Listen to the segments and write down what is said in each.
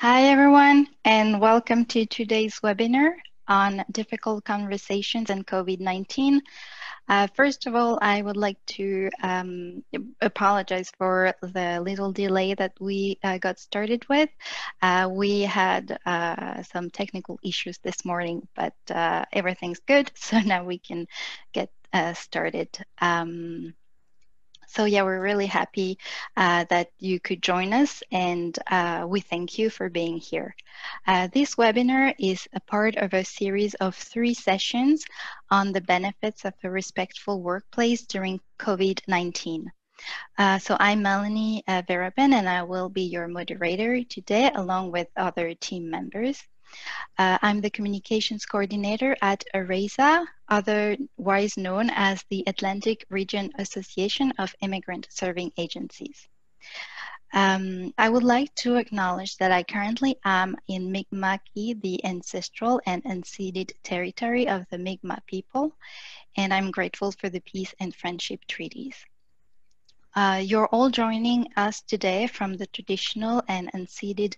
Hi, everyone, and welcome to today's webinar on difficult conversations and COVID-19. Uh, first of all, I would like to um, apologize for the little delay that we uh, got started with. Uh, we had uh, some technical issues this morning, but uh, everything's good, so now we can get uh, started. Um, so yeah, we're really happy uh, that you could join us and uh, we thank you for being here. Uh, this webinar is a part of a series of three sessions on the benefits of a respectful workplace during COVID-19. Uh, so I'm Melanie uh, Verabin and I will be your moderator today along with other team members. Uh, I'm the communications coordinator at ARAISA, otherwise known as the Atlantic Region Association of Immigrant Serving Agencies. Um, I would like to acknowledge that I currently am in Mi'kma'ki, the ancestral and unceded territory of the Mi'kmaq people, and I'm grateful for the peace and friendship treaties. Uh, you're all joining us today from the traditional and unceded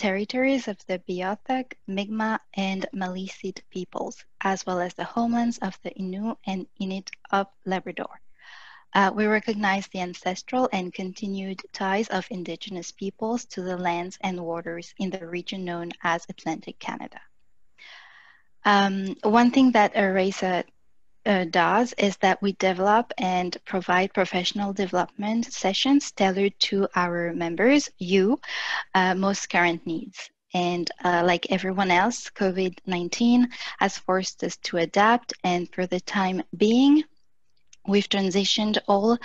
territories of the Beothuk, Mi'kmaq, and Maliseet peoples, as well as the homelands of the Innu and Inuit of Labrador. Uh, we recognize the ancestral and continued ties of Indigenous peoples to the lands and waters in the region known as Atlantic Canada. Um, one thing that ARAISA uh, does is that we develop and provide professional development sessions tailored to our members, you, uh, most current needs. And uh, like everyone else, COVID-19 has forced us to adapt and for the time being, we've transitioned all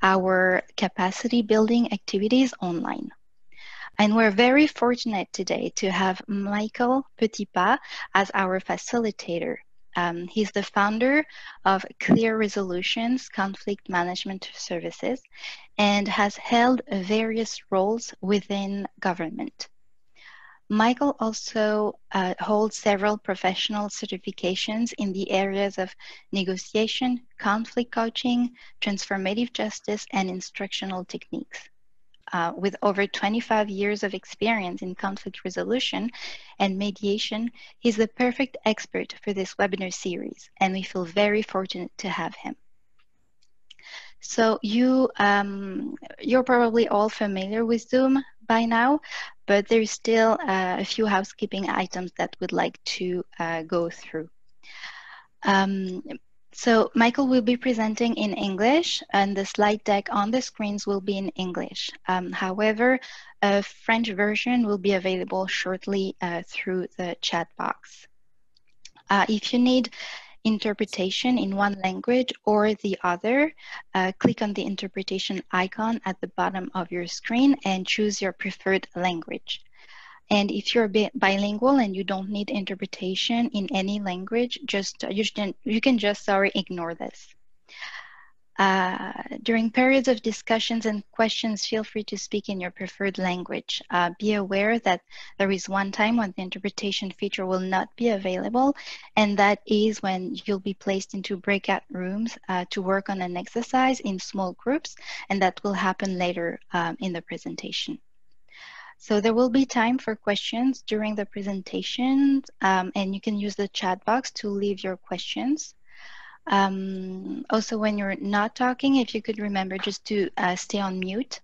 our capacity building activities online. And we're very fortunate today to have Michael Petitpas as our facilitator. Um, he's the founder of Clear Resolutions Conflict Management Services and has held various roles within government. Michael also uh, holds several professional certifications in the areas of negotiation, conflict coaching, transformative justice, and instructional techniques uh, with over 25 years of experience in conflict resolution and mediation, he's the perfect expert for this webinar series, and we feel very fortunate to have him. So you, um, you're probably all familiar with Zoom by now, but there's still uh, a few housekeeping items that we'd like to uh, go through. Um, so Michael will be presenting in English and the slide deck on the screens will be in English. Um, however, a French version will be available shortly uh, through the chat box. Uh, if you need interpretation in one language or the other, uh, click on the interpretation icon at the bottom of your screen and choose your preferred language. And if you're bilingual and you don't need interpretation in any language, just you, can, you can just, sorry, ignore this. Uh, during periods of discussions and questions, feel free to speak in your preferred language. Uh, be aware that there is one time when the interpretation feature will not be available, and that is when you'll be placed into breakout rooms uh, to work on an exercise in small groups, and that will happen later um, in the presentation. So there will be time for questions during the presentation, um, and you can use the chat box to leave your questions. Um, also, when you're not talking, if you could remember just to uh, stay on mute,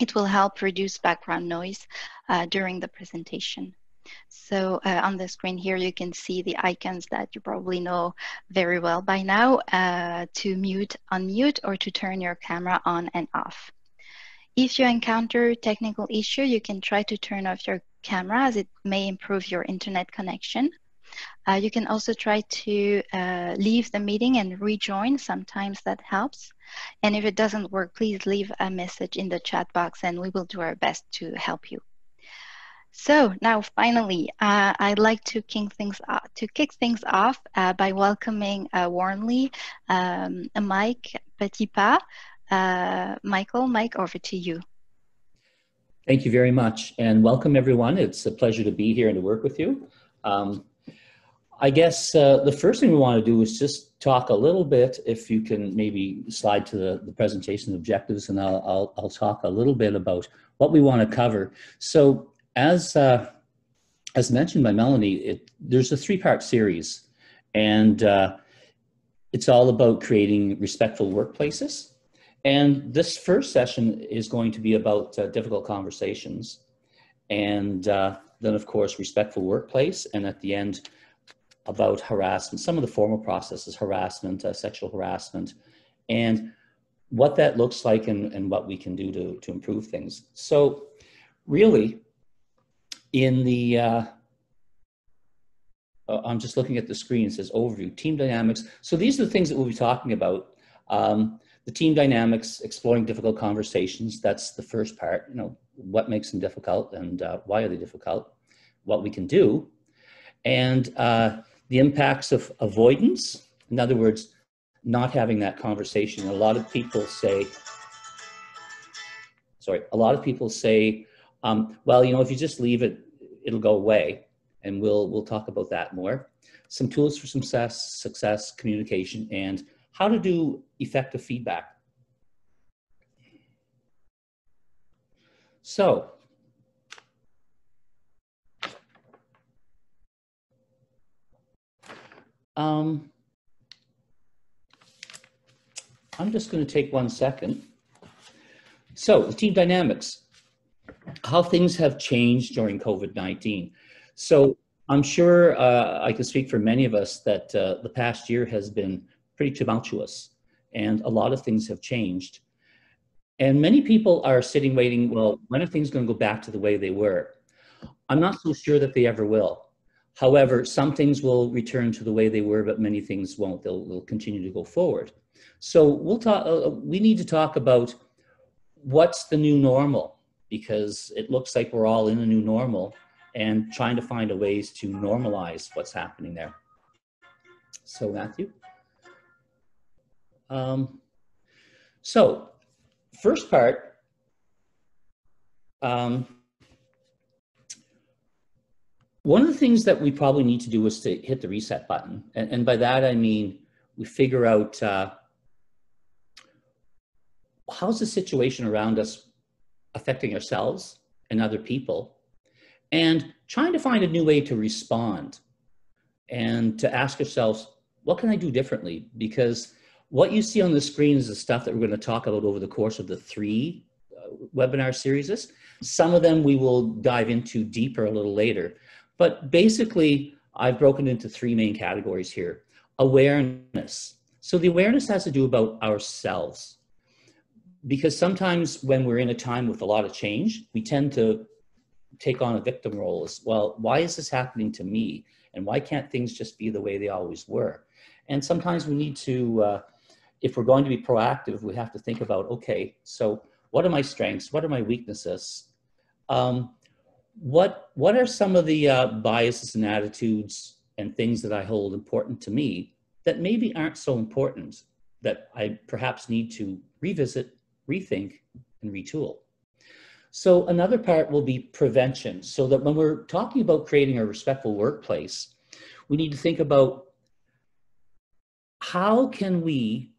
it will help reduce background noise uh, during the presentation. So uh, on the screen here, you can see the icons that you probably know very well by now uh, to mute, unmute, or to turn your camera on and off. If you encounter technical issue, you can try to turn off your camera as it may improve your internet connection. Uh, you can also try to uh, leave the meeting and rejoin. Sometimes that helps. And if it doesn't work, please leave a message in the chat box and we will do our best to help you. So now finally, uh, I'd like to kick things off, to kick things off uh, by welcoming uh, warmly um, Mike Petitpas, uh, Michael, Mike, over to you. Thank you very much and welcome everyone. It's a pleasure to be here and to work with you. Um, I guess uh, the first thing we want to do is just talk a little bit, if you can maybe slide to the, the presentation objectives and I'll, I'll, I'll talk a little bit about what we want to cover. So as uh, as mentioned by Melanie, it, there's a three-part series, and uh, it's all about creating respectful workplaces. And this first session is going to be about uh, difficult conversations, and uh, then, of course, respectful workplace, and at the end, about harassment, some of the formal processes, harassment, uh, sexual harassment, and what that looks like and, and what we can do to, to improve things. So really, in the, uh, uh, I'm just looking at the screen, it says overview, team dynamics. So these are the things that we'll be talking about. Um, the team dynamics, exploring difficult conversations, that's the first part, you know, what makes them difficult and uh, why are they difficult, what we can do, and uh, the impacts of avoidance. In other words, not having that conversation. A lot of people say, sorry, a lot of people say, um, well, you know, if you just leave it, it'll go away. And we'll, we'll talk about that more. Some tools for success, success, communication, and how to do effective feedback. So, um, I'm just going to take one second. So, the team dynamics, how things have changed during COVID 19. So, I'm sure uh, I can speak for many of us that uh, the past year has been pretty tumultuous and a lot of things have changed. And many people are sitting waiting, well, when are things going to go back to the way they were? I'm not so sure that they ever will. However, some things will return to the way they were, but many things won't. They'll, they'll continue to go forward. So we'll talk. Uh, we need to talk about what's the new normal because it looks like we're all in a new normal and trying to find a ways to normalize what's happening there. So Matthew. Um, so first part. Um, one of the things that we probably need to do is to hit the reset button. And, and by that, I mean, we figure out uh, how's the situation around us affecting ourselves and other people and trying to find a new way to respond and to ask ourselves what can i do differently because what you see on the screen is the stuff that we're going to talk about over the course of the three uh, webinar series some of them we will dive into deeper a little later but basically i've broken into three main categories here awareness so the awareness has to do about ourselves because sometimes when we're in a time with a lot of change, we tend to take on a victim role as well. Why is this happening to me? And why can't things just be the way they always were? And sometimes we need to, uh, if we're going to be proactive, we have to think about okay, so what are my strengths? What are my weaknesses? Um, what what are some of the uh, biases and attitudes and things that I hold important to me that maybe aren't so important that I perhaps need to revisit rethink, and retool. So another part will be prevention. So that when we're talking about creating a respectful workplace, we need to think about how can we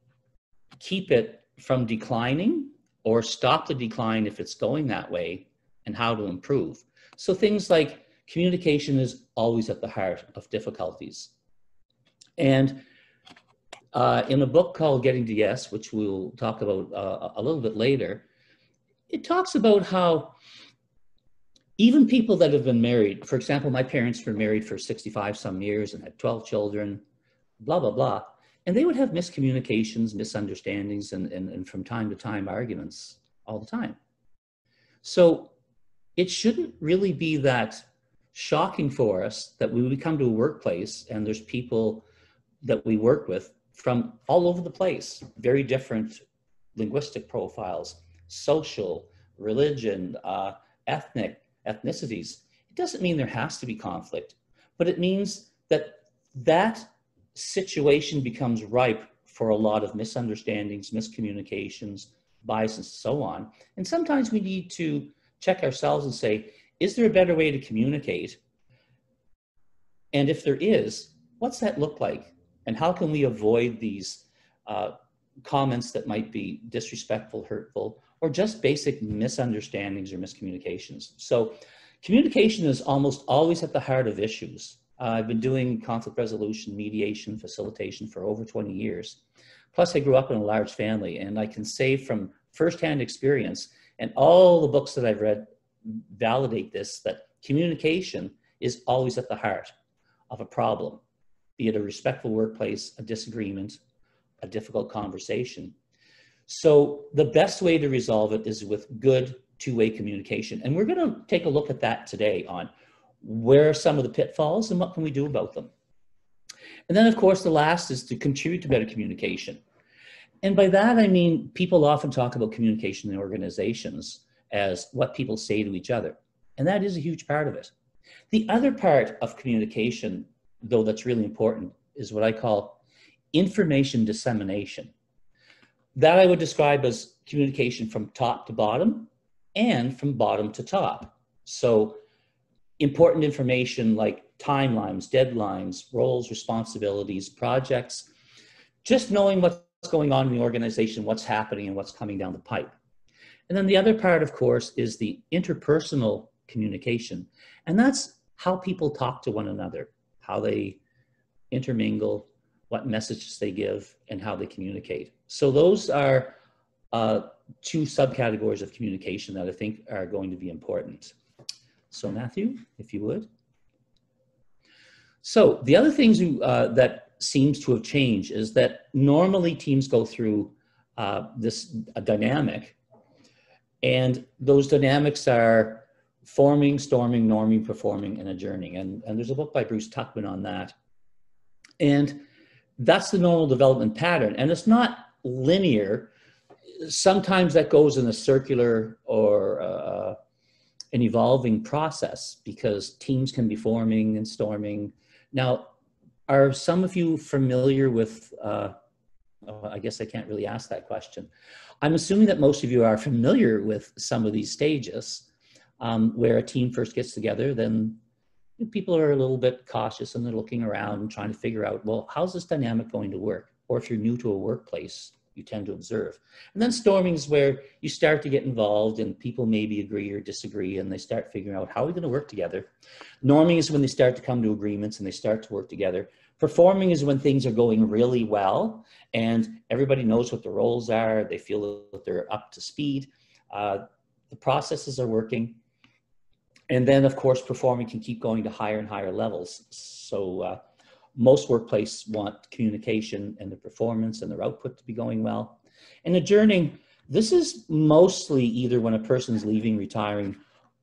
keep it from declining or stop the decline if it's going that way and how to improve. So things like communication is always at the heart of difficulties. And uh, in a book called Getting to Yes, which we'll talk about uh, a little bit later, it talks about how even people that have been married, for example, my parents were married for 65 some years and had 12 children, blah, blah, blah. And they would have miscommunications, misunderstandings, and, and, and from time to time arguments all the time. So it shouldn't really be that shocking for us that we would come to a workplace and there's people that we work with from all over the place, very different linguistic profiles, social, religion, uh, ethnic, ethnicities. It doesn't mean there has to be conflict, but it means that that situation becomes ripe for a lot of misunderstandings, miscommunications, bias, and so on. And sometimes we need to check ourselves and say, is there a better way to communicate? And if there is, what's that look like? And how can we avoid these uh, comments that might be disrespectful, hurtful, or just basic misunderstandings or miscommunications? So Communication is almost always at the heart of issues. Uh, I've been doing conflict resolution, mediation, facilitation for over 20 years. Plus, I grew up in a large family, and I can say from firsthand experience, and all the books that I've read validate this, that communication is always at the heart of a problem, be it a respectful workplace, a disagreement, a difficult conversation. So the best way to resolve it is with good two-way communication. And we're going to take a look at that today on where are some of the pitfalls and what can we do about them. And then, of course, the last is to contribute to better communication. And by that, I mean, people often talk about communication in organizations as what people say to each other. And that is a huge part of it. The other part of communication, though, that's really important is what I call information dissemination. That I would describe as communication from top to bottom and from bottom to top. So important information like timelines, deadlines, roles, responsibilities, projects, just knowing what's going on in the organization, what's happening and what's coming down the pipe. And then the other part, of course, is the interpersonal communication. And that's how people talk to one another, how they intermingle, what messages they give, and how they communicate. So those are uh, two subcategories of communication that I think are going to be important. So Matthew, if you would. So the other things uh, that seems to have changed is that normally teams go through uh, this dynamic and those dynamics are forming, storming, norming, performing, and adjourning. And, and there's a book by Bruce Tuckman on that. And that's the normal development pattern. And it's not linear sometimes that goes in a circular or uh, an evolving process because teams can be forming and storming. Now, are some of you familiar with, uh, oh, I guess I can't really ask that question. I'm assuming that most of you are familiar with some of these stages um, where a team first gets together, then people are a little bit cautious and they're looking around and trying to figure out, well, how's this dynamic going to work? Or if you're new to a workplace, you tend to observe. And then storming is where you start to get involved and people maybe agree or disagree and they start figuring out how are we going to work together. Norming is when they start to come to agreements and they start to work together. Performing is when things are going really well and everybody knows what the roles are. They feel that they're up to speed. Uh, the processes are working. And then, of course, performing can keep going to higher and higher levels. So uh, most workplaces want communication and the performance and their output to be going well. And adjourning, this is mostly either when a person's leaving, retiring,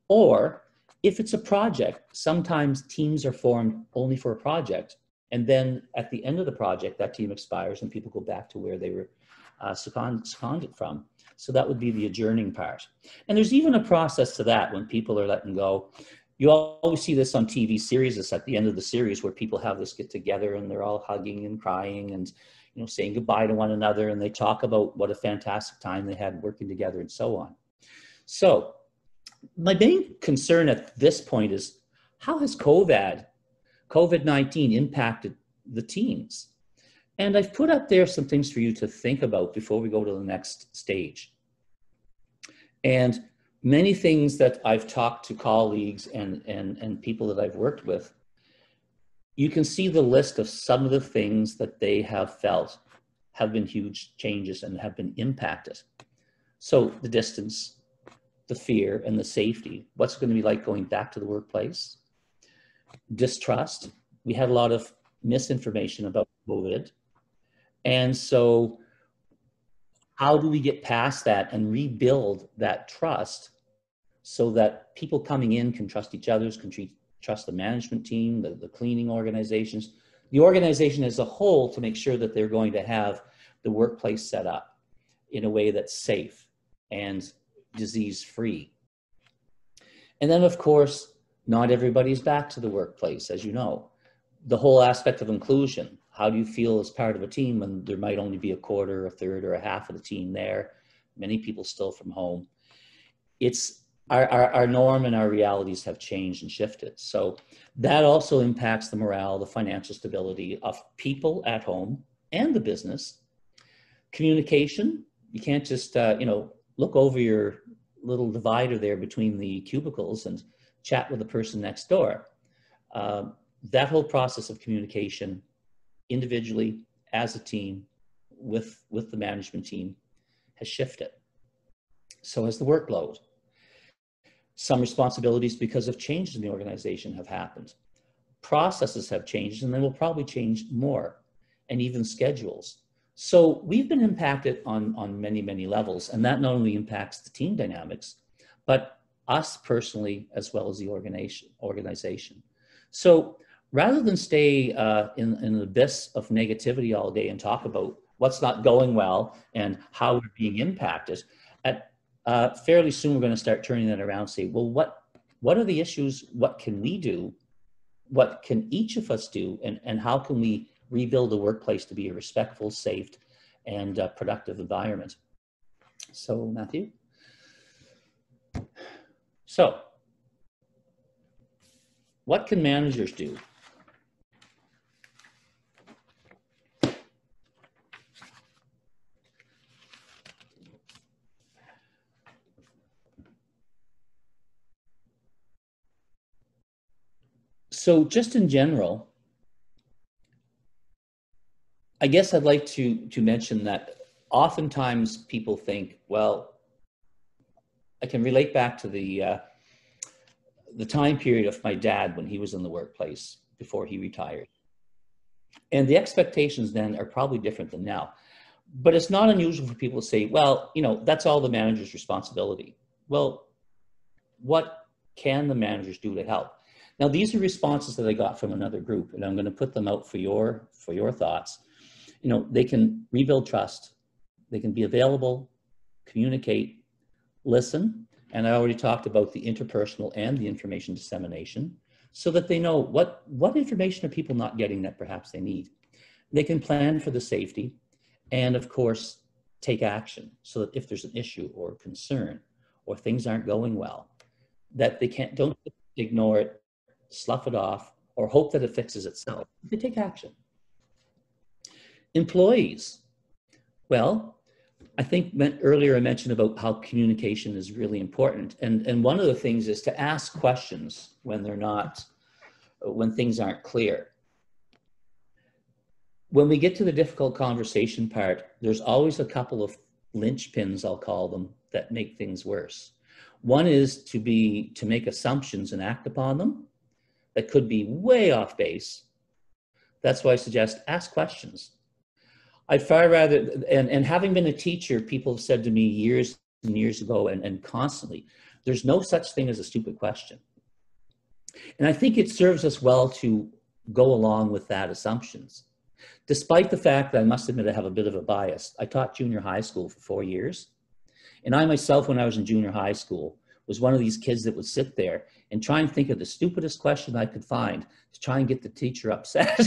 or if it's a project, sometimes teams are formed only for a project. And then at the end of the project, that team expires and people go back to where they were uh, seconded from. So that would be the adjourning part. And there's even a process to that when people are letting go you always see this on TV series. It's at the end of the series where people have this get together and they're all hugging and crying and you know saying goodbye to one another and they talk about what a fantastic time they had working together and so on. So my main concern at this point is how has COVID, COVID-19 impacted the teams? And I've put up there some things for you to think about before we go to the next stage. And many things that I've talked to colleagues and, and, and people that I've worked with, you can see the list of some of the things that they have felt have been huge changes and have been impacted. So the distance, the fear and the safety, what's going to be like going back to the workplace, distrust. We had a lot of misinformation about COVID. And so how do we get past that and rebuild that trust so that people coming in can trust each other, can trust the management team, the, the cleaning organizations, the organization as a whole to make sure that they're going to have the workplace set up in a way that's safe and disease free. And then, of course, not everybody's back to the workplace, as you know. The whole aspect of inclusion how do you feel as part of a team when there might only be a quarter, a third, or a half of the team there? Many people still from home. It's our, our, our norm and our realities have changed and shifted. So that also impacts the morale, the financial stability of people at home and the business. Communication, you can't just, uh, you know, look over your little divider there between the cubicles and chat with the person next door. Uh, that whole process of communication, individually, as a team, with, with the management team, has shifted. So has the workload. Some responsibilities because of changes in the organization have happened. Processes have changed and they will probably change more and even schedules. So we've been impacted on, on many, many levels, and that not only impacts the team dynamics, but us personally as well as the organization. organization. So rather than stay uh, in, in an abyss of negativity all day and talk about what's not going well and how we're being impacted, at, uh, fairly soon we're going to start turning that around and say, well, what, what are the issues? What can we do? What can each of us do? And, and how can we rebuild the workplace to be a respectful, safe, and uh, productive environment? So, Matthew? So, what can managers do? So just in general, I guess I'd like to, to mention that oftentimes people think, well, I can relate back to the uh, the time period of my dad when he was in the workplace before he retired. And the expectations then are probably different than now. But it's not unusual for people to say, well, you know, that's all the manager's responsibility. Well, what can the managers do to help? Now, these are responses that I got from another group, and I'm going to put them out for your for your thoughts. You know, they can rebuild trust. They can be available, communicate, listen, and I already talked about the interpersonal and the information dissemination so that they know what, what information are people not getting that perhaps they need. They can plan for the safety and of course, take action so that if there's an issue or concern or things aren't going well, that they can't, don't ignore it, slough it off, or hope that it fixes itself. They take action. Employees, well, I think earlier I mentioned about how communication is really important. And, and one of the things is to ask questions when they're not, when things aren't clear. When we get to the difficult conversation part, there's always a couple of linchpins, I'll call them, that make things worse. One is to be, to make assumptions and act upon them that could be way off base. That's why I suggest ask questions I'd far rather, and, and having been a teacher, people have said to me years and years ago and, and constantly, there's no such thing as a stupid question. And I think it serves us well to go along with that assumptions. Despite the fact that I must admit I have a bit of a bias. I taught junior high school for four years. And I myself, when I was in junior high school, was one of these kids that would sit there and try and think of the stupidest question I could find to try and get the teacher upset.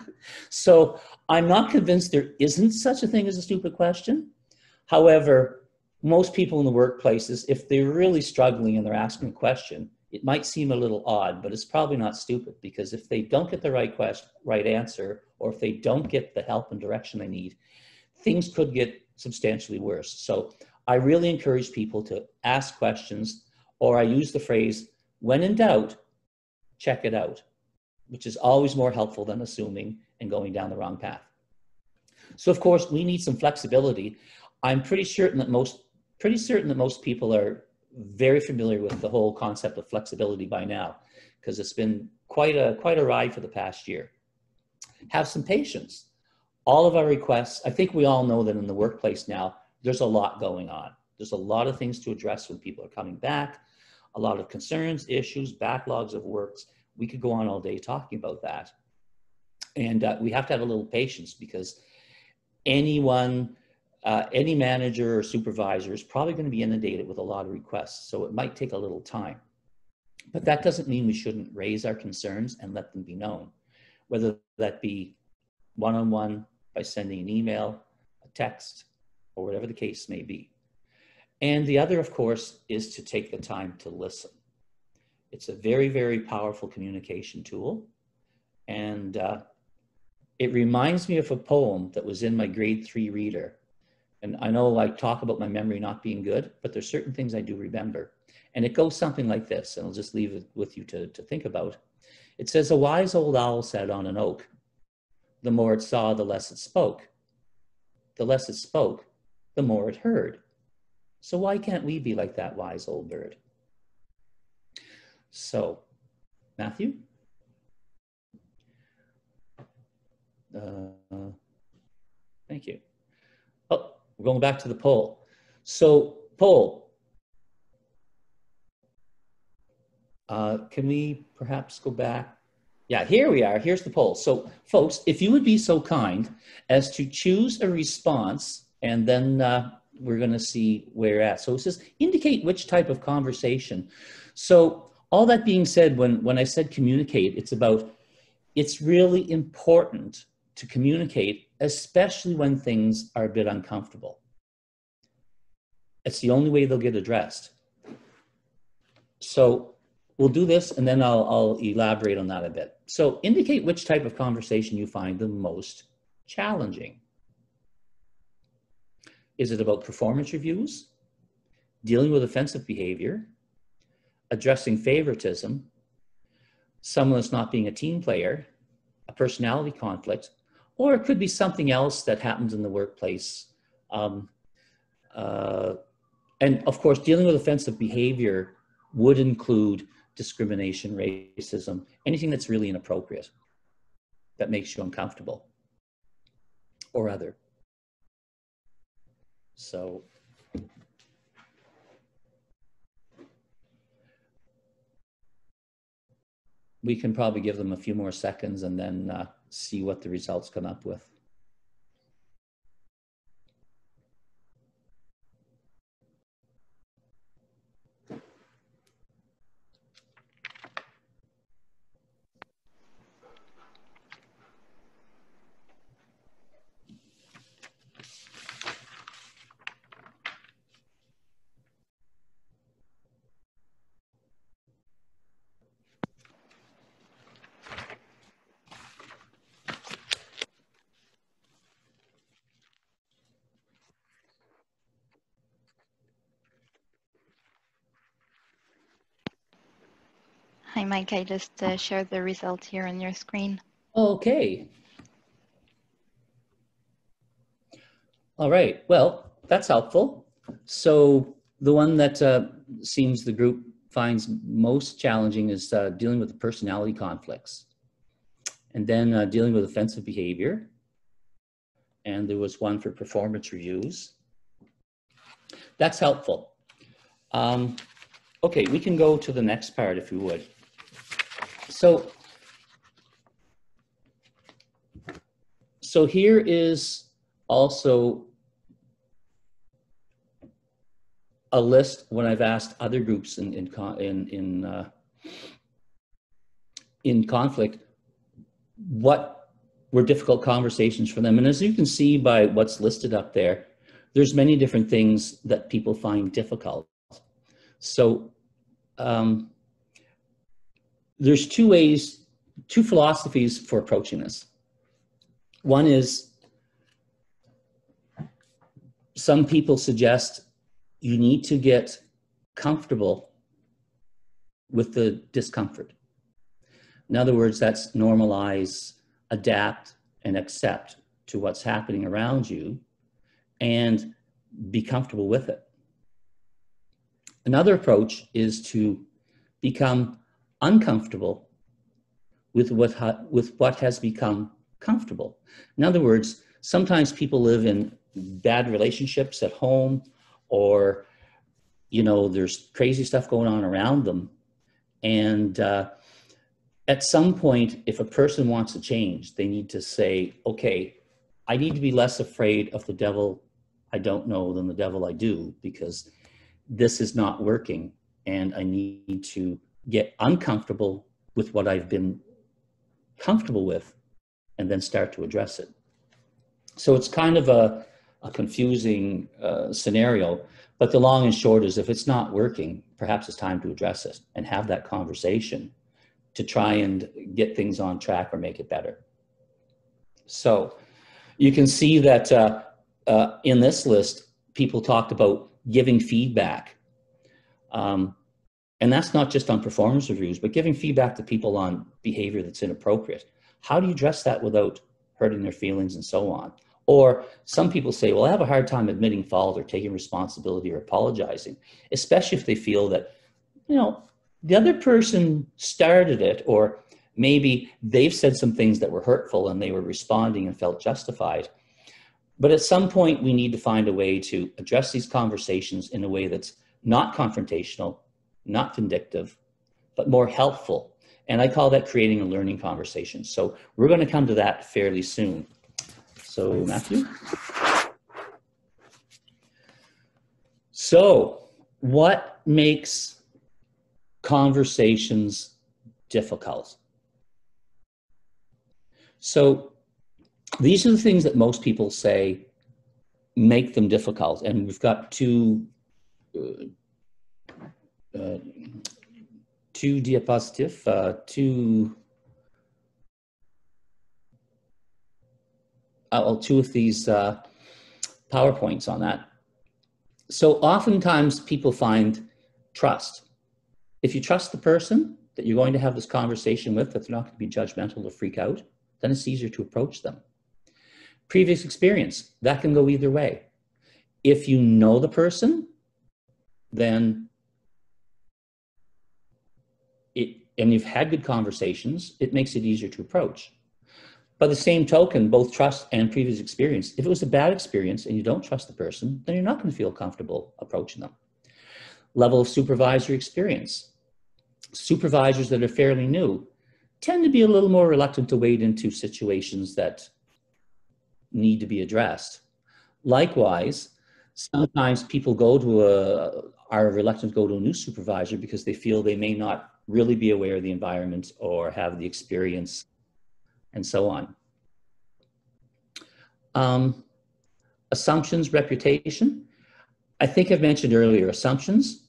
so I'm not convinced there isn't such a thing as a stupid question. However, most people in the workplaces, if they're really struggling and they're asking a question, it might seem a little odd, but it's probably not stupid because if they don't get the right question, right answer, or if they don't get the help and direction they need, things could get substantially worse. So I really encourage people to ask questions, or I use the phrase, when in doubt, check it out, which is always more helpful than assuming and going down the wrong path. So of course, we need some flexibility. I'm pretty certain that most, pretty certain that most people are very familiar with the whole concept of flexibility by now, because it's been quite a, quite a ride for the past year. Have some patience. All of our requests, I think we all know that in the workplace now, there's a lot going on. There's a lot of things to address when people are coming back, a lot of concerns, issues, backlogs of works. We could go on all day talking about that. And uh, we have to have a little patience because anyone, uh, any manager or supervisor is probably going to be inundated with a lot of requests. So it might take a little time. But that doesn't mean we shouldn't raise our concerns and let them be known, whether that be one on one by sending an email, a text, or whatever the case may be. And the other, of course, is to take the time to listen. It's a very, very powerful communication tool. And uh, it reminds me of a poem that was in my grade three reader. And I know I talk about my memory not being good, but there's certain things I do remember. And it goes something like this, and I'll just leave it with you to, to think about. It says, A wise old owl sat on an oak. The more it saw, the less it spoke. The less it spoke, the more it heard. So why can't we be like that wise old bird? So, Matthew? Uh, thank you. Oh, we're going back to the poll. So, poll. Uh, can we perhaps go back? Yeah, here we are. Here's the poll. So, folks, if you would be so kind as to choose a response, and then uh, we're going to see where at. So it says indicate which type of conversation. So all that being said, when when I said communicate, it's about it's really important to communicate, especially when things are a bit uncomfortable. It's the only way they'll get addressed. So we'll do this and then I'll, I'll elaborate on that a bit. So indicate which type of conversation you find the most challenging. Is it about performance reviews, dealing with offensive behavior, addressing favoritism, someone that's not being a team player, a personality conflict, or it could be something else that happens in the workplace. Um, uh, and of course, dealing with offensive behavior would include discrimination, racism, anything that's really inappropriate that makes you uncomfortable or other. So we can probably give them a few more seconds and then uh, see what the results come up with. Mike. I just uh, shared the result here on your screen. Okay. All right. Well, that's helpful. So the one that uh, seems the group finds most challenging is uh, dealing with the personality conflicts. And then uh, dealing with offensive behavior. And there was one for performance reviews. That's helpful. Um, okay, we can go to the next part if you would. So, so here is also a list when I've asked other groups in in in in, uh, in conflict what were difficult conversations for them. And as you can see by what's listed up there, there's many different things that people find difficult. So um, there's two ways, two philosophies for approaching this. One is some people suggest you need to get comfortable with the discomfort. In other words, that's normalize, adapt, and accept to what's happening around you and be comfortable with it. Another approach is to become uncomfortable with what, ha- with what has become comfortable. In other words, sometimes people live in bad relationships at home or you know there's crazy stuff going on around them and uh, at some point if a person wants to change they need to say okay i need to be less afraid of the devil i don't know than the devil i do because this is not working and i need to get uncomfortable with what I've been comfortable with and then start to address it. So it's kind of a, a confusing uh, scenario, but the long and short is if it's not working, perhaps it's time to address it and have that conversation to try and get things on track or make it better. So you can see that uh, uh, in this list, people talked about giving feedback. Um, And that's not just on performance reviews, but giving feedback to people on behavior that's inappropriate. How do you address that without hurting their feelings and so on? Or some people say, well, I have a hard time admitting fault or taking responsibility or apologizing, especially if they feel that, you know, the other person started it, or maybe they've said some things that were hurtful and they were responding and felt justified. But at some point, we need to find a way to address these conversations in a way that's not confrontational, not vindictive, but more helpful. And I call that creating a learning conversation. So we're going to come to that fairly soon. So, Matthew. So, what makes conversations difficult? So, these are the things that most people say make them difficult. And we've got two, uh, uh, two diapositive, uh, two, uh, well, two of these uh, PowerPoints on that. So oftentimes people find trust. If you trust the person that you're going to have this conversation with, that they're not going to be judgmental or freak out, then it's easier to approach them. Previous experience, that can go either way. If you know the person, then and you've had good conversations, it makes it easier to approach. By the same token, both trust and previous experience, if it was a bad experience and you don't trust the person, then you're not going to feel comfortable approaching them. Level of supervisory experience. Supervisors that are fairly new tend to be a little more reluctant to wade into situations that need to be addressed. Likewise, sometimes people go to a are reluctant to go to a new supervisor because they feel they may not really be aware of the environment or have the experience and so on. Um, assumptions, reputation. I think I've mentioned earlier, assumptions,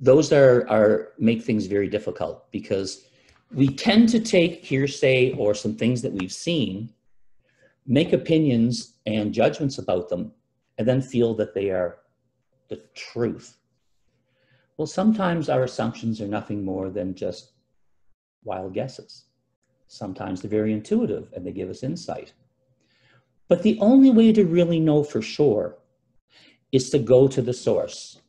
those are, are make things very difficult because we tend to take hearsay or some things that we've seen make opinions and judgments about them, and then feel that they are the truth. Well, sometimes our assumptions are nothing more than just wild guesses. Sometimes they're very intuitive and they give us insight. But the only way to really know for sure is to go to the source.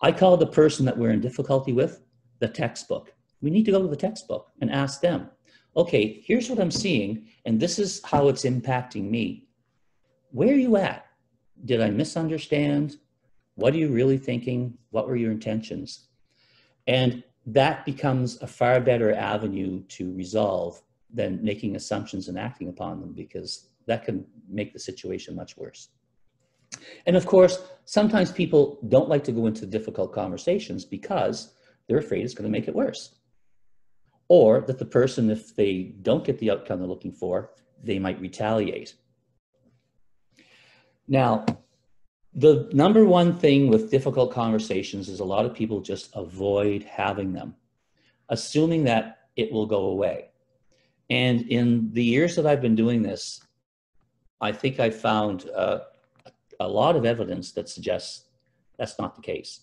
I call the person that we're in difficulty with the textbook. We need to go to the textbook and ask them, okay, here's what I'm seeing, and this is how it's impacting me. Where are you at? Did I misunderstand? What are you really thinking? What were your intentions? And that becomes a far better avenue to resolve than making assumptions and acting upon them because that can make the situation much worse. And of course, sometimes people don't like to go into difficult conversations because they're afraid it's going to make it worse or that the person, if they don't get the outcome they're looking for, they might retaliate. Now, the number one thing with difficult conversations is a lot of people just avoid having them, assuming that it will go away. And in the years that I've been doing this, I think I found uh, a lot of evidence that suggests that's not the case.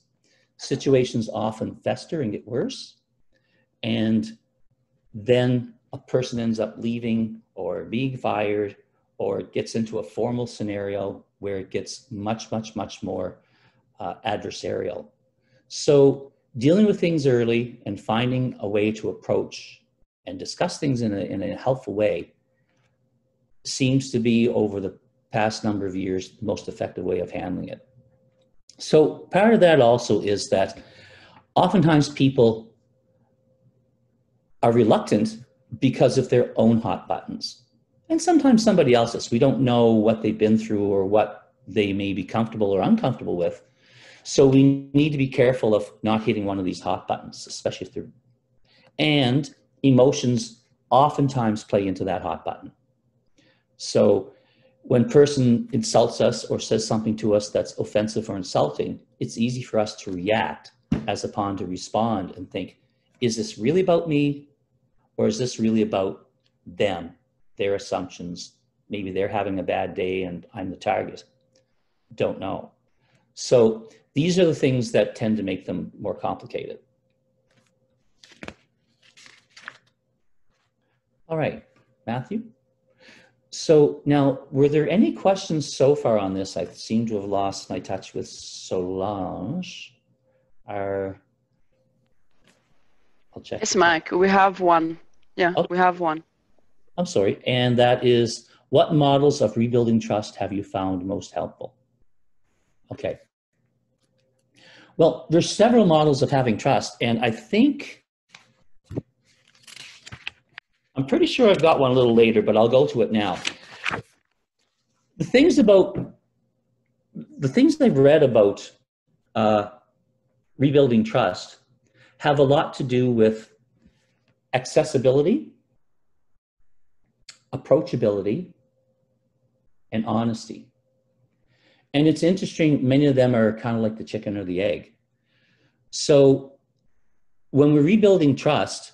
Situations often fester and get worse. And then a person ends up leaving or being fired or it gets into a formal scenario where it gets much, much, much more uh, adversarial. So dealing with things early and finding a way to approach and discuss things in a, in a helpful way seems to be over the past number of years the most effective way of handling it. So part of that also is that oftentimes people are reluctant because of their own hot buttons. And sometimes somebody else's. We don't know what they've been through or what they may be comfortable or uncomfortable with. So we need to be careful of not hitting one of these hot buttons, especially if they're. And emotions oftentimes play into that hot button. So when person insults us or says something to us that's offensive or insulting, it's easy for us to react as upon to respond and think, is this really about me or is this really about them, their assumptions. Maybe they're having a bad day and I'm the target. Don't know. So these are the things that tend to make them more complicated. All right, Matthew. So now, were there any questions so far on this? I seem to have lost my touch with Solange. Our, I'll check. Yes, Mike, we have one. Yeah, oh. we have one. I'm sorry, and that is, what models of rebuilding trust have you found most helpful? Okay. Well, there's several models of having trust, and I think I'm pretty sure I've got one a little later, but I'll go to it now. The things about the things I've read about uh, rebuilding trust have a lot to do with accessibility, approachability, and honesty. And it's interesting, many of them are kind of like the chicken or the egg. So when we're rebuilding trust,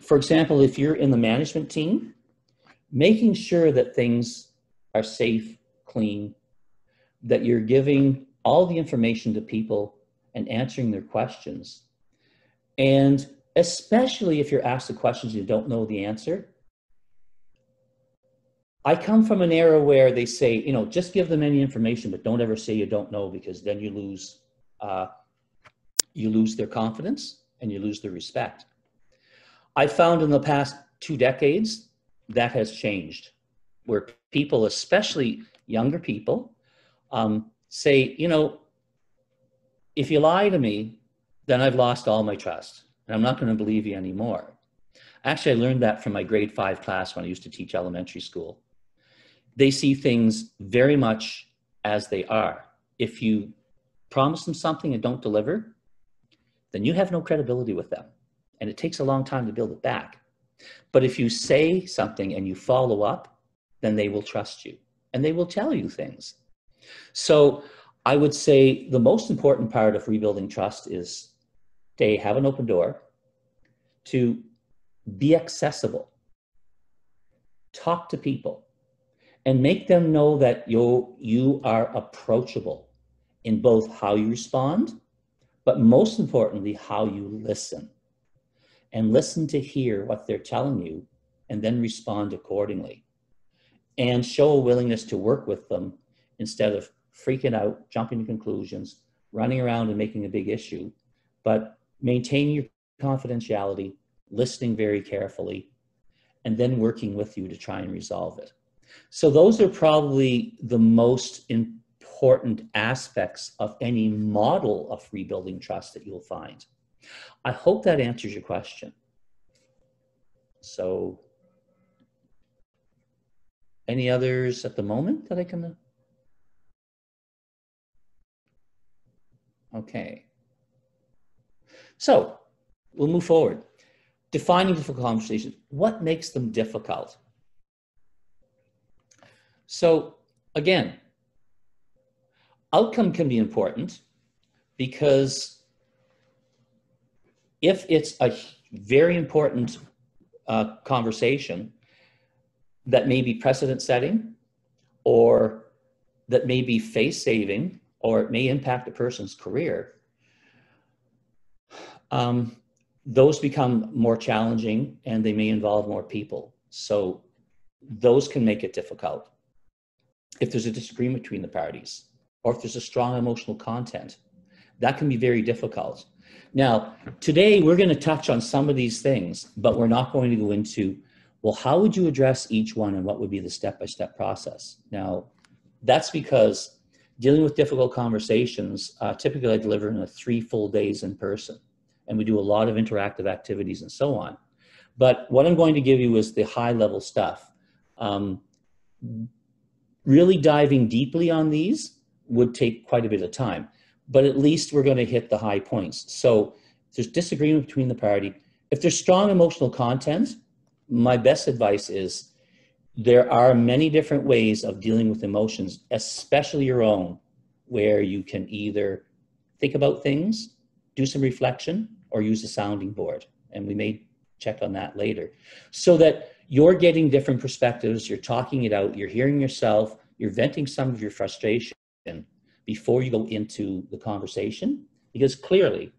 for example, if you're in the management team, making sure that things are safe, clean, that you're giving all the information to people and answering their questions. And especially if you're asked the questions you don't know the answer. I come from an era where they say, you know, just give them any information, but don't ever say you don't know because then you lose, uh, you lose their confidence and you lose their respect. I found in the past two decades that has changed, where people, especially younger people, um, say, you know, if you lie to me, then I've lost all my trust and I'm not going to believe you anymore. Actually, I learned that from my grade five class when I used to teach elementary school. They see things very much as they are. If you promise them something and don't deliver, then you have no credibility with them. And it takes a long time to build it back. But if you say something and you follow up, then they will trust you and they will tell you things. So I would say the most important part of rebuilding trust is to have an open door, to be accessible, talk to people, and make them know that you, you are approachable in both how you respond, but most importantly, how you listen. And listen to hear what they're telling you and then respond accordingly. And show a willingness to work with them instead of freaking out, jumping to conclusions, running around and making a big issue, but maintaining your confidentiality, listening very carefully, and then working with you to try and resolve it. So those are probably the most important aspects of any model of rebuilding trust that you'll find. I hope that answers your question. So any others at the moment that I can? Okay. So we'll move forward. Defining difficult conversations. What makes them difficult? So again, outcome can be important because if it's a very important uh, conversation that may be precedent setting or that may be face saving or it may impact a person's career, um, those become more challenging and they may involve more people. So those can make it difficult. If there's a disagreement between the parties or if there's a strong emotional content, that can be very difficult. Now, today we're going to touch on some of these things, but we're not going to go into, well, how would you address each one and what would be the step by step process? Now, that's because dealing with difficult conversations, uh, typically I deliver in a three full days in person, and we do a lot of interactive activities and so on. But what I'm going to give you is the high level stuff. Um, really diving deeply on these would take quite a bit of time but at least we're going to hit the high points. So there's disagreement between the party. If there's strong emotional content, my best advice is there are many different ways of dealing with emotions, especially your own, where you can either think about things, do some reflection, or use a sounding board. And we may check on that later. So that you're getting different perspectives, you're talking it out, you're hearing yourself, you're venting some of your frustration before you go into the conversation because clearly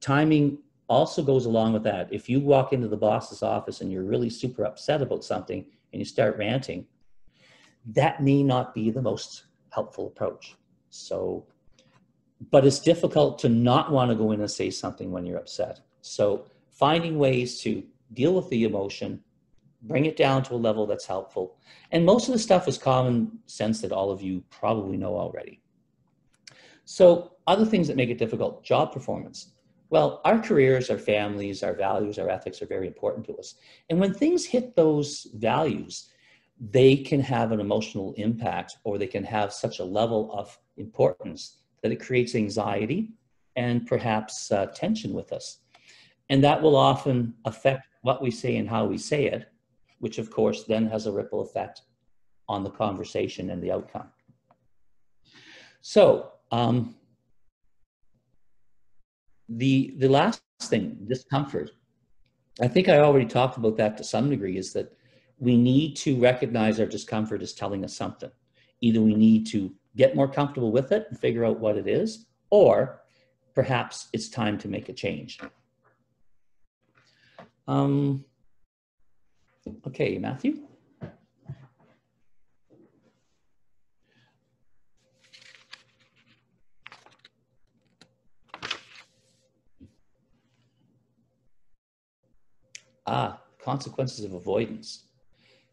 timing also goes along with that. If you walk into the boss's office and you're really super upset about something and you start ranting, that may not be the most helpful approach. So, but it's difficult to not want to go in and say something when you're upset. So, finding ways to deal with the emotion, bring it down to a level that's helpful. And most of the stuff is common sense that all of you probably know already. So, other things that make it difficult job performance. Well, our careers, our families, our values, our ethics are very important to us. And when things hit those values, they can have an emotional impact or they can have such a level of importance that it creates anxiety and perhaps uh, tension with us. And that will often affect what we say and how we say it, which of course then has a ripple effect on the conversation and the outcome. So, um, the, the last thing, discomfort, I think I already talked about that to some degree, is that we need to recognize our discomfort is telling us something. Either we need to get more comfortable with it and figure out what it is, or perhaps it's time to make a change. Um, okay, Matthew? Ah, consequences of avoidance.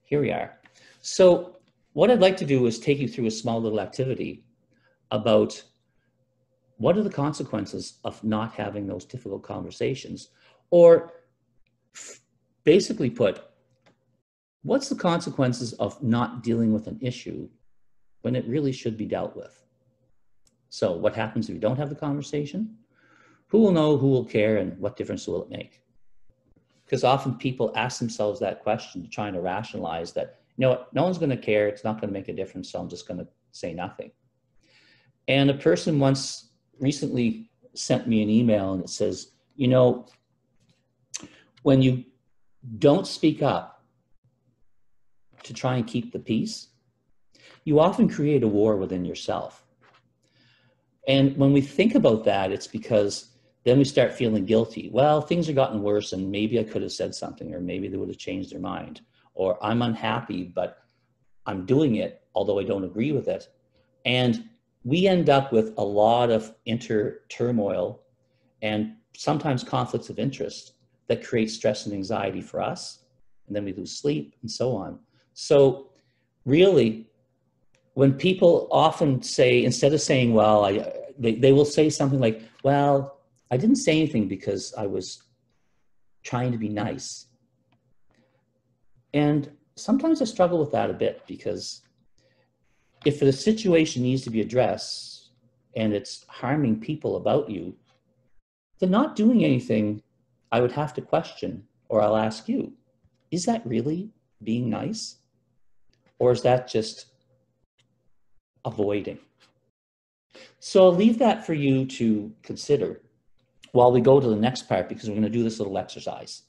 Here we are. So what I'd like to do is take you through a small little activity about what are the consequences of not having those difficult conversations? Or basically put, what's the consequences of not dealing with an issue when it really should be dealt with? So what happens if you don't have the conversation? Who will know, who will care, and what difference will it make? because often people ask themselves that question trying to rationalize that you know no one's going to care it's not going to make a difference so i'm just going to say nothing and a person once recently sent me an email and it says you know when you don't speak up to try and keep the peace you often create a war within yourself and when we think about that it's because then we start feeling guilty. Well, things have gotten worse and maybe I could have said something or maybe they would have changed their mind. Or I'm unhappy, but I'm doing it, although I don't agree with it. And we end up with a lot of inter turmoil and sometimes conflicts of interest that create stress and anxiety for us. And then we lose sleep and so on. So, really, when people often say, instead of saying, well, I, they, they will say something like, well, I didn't say anything because I was trying to be nice. And sometimes I struggle with that a bit because if the situation needs to be addressed and it's harming people about you, then not doing anything, I would have to question or I'll ask you, is that really being nice? Or is that just avoiding? So I'll leave that for you to consider while we go to the next part because we're going to do this little exercise.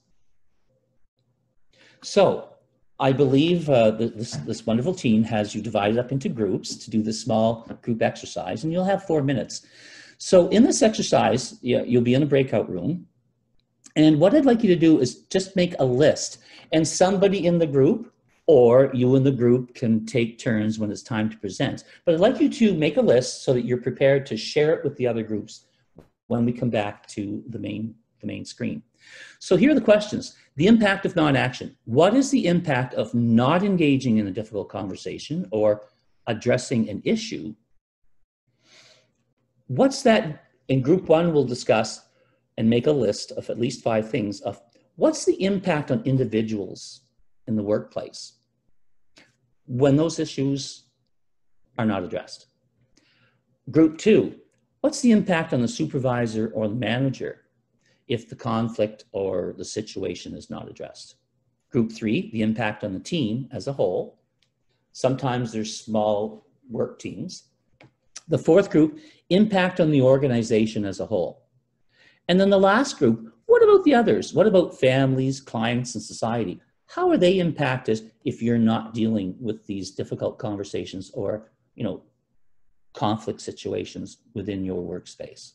So I believe uh, this, this wonderful team has you divided up into groups to do this small group exercise, and you'll have four minutes. So in this exercise, you'll be in a breakout room. And what I'd like you to do is just make a list. And somebody in the group or you and the group can take turns when it's time to present. But I'd like you to make a list so that you're prepared to share it with the other groups when we come back to the main, the main screen. So here are the questions. The impact of non-action. What is the impact of not engaging in a difficult conversation or addressing an issue? What's that, in group one, we'll discuss and make a list of at least five things of what's the impact on individuals in the workplace when those issues are not addressed. Group two, What's the impact on the supervisor or the manager if the conflict or the situation is not addressed? Group three, the impact on the team as a whole. Sometimes there's small work teams. The fourth group, impact on the organization as a whole. And then the last group, what about the others? What about families, clients, and society? How are they impacted if you're not dealing with these difficult conversations or, you know, conflict situations within your workspace.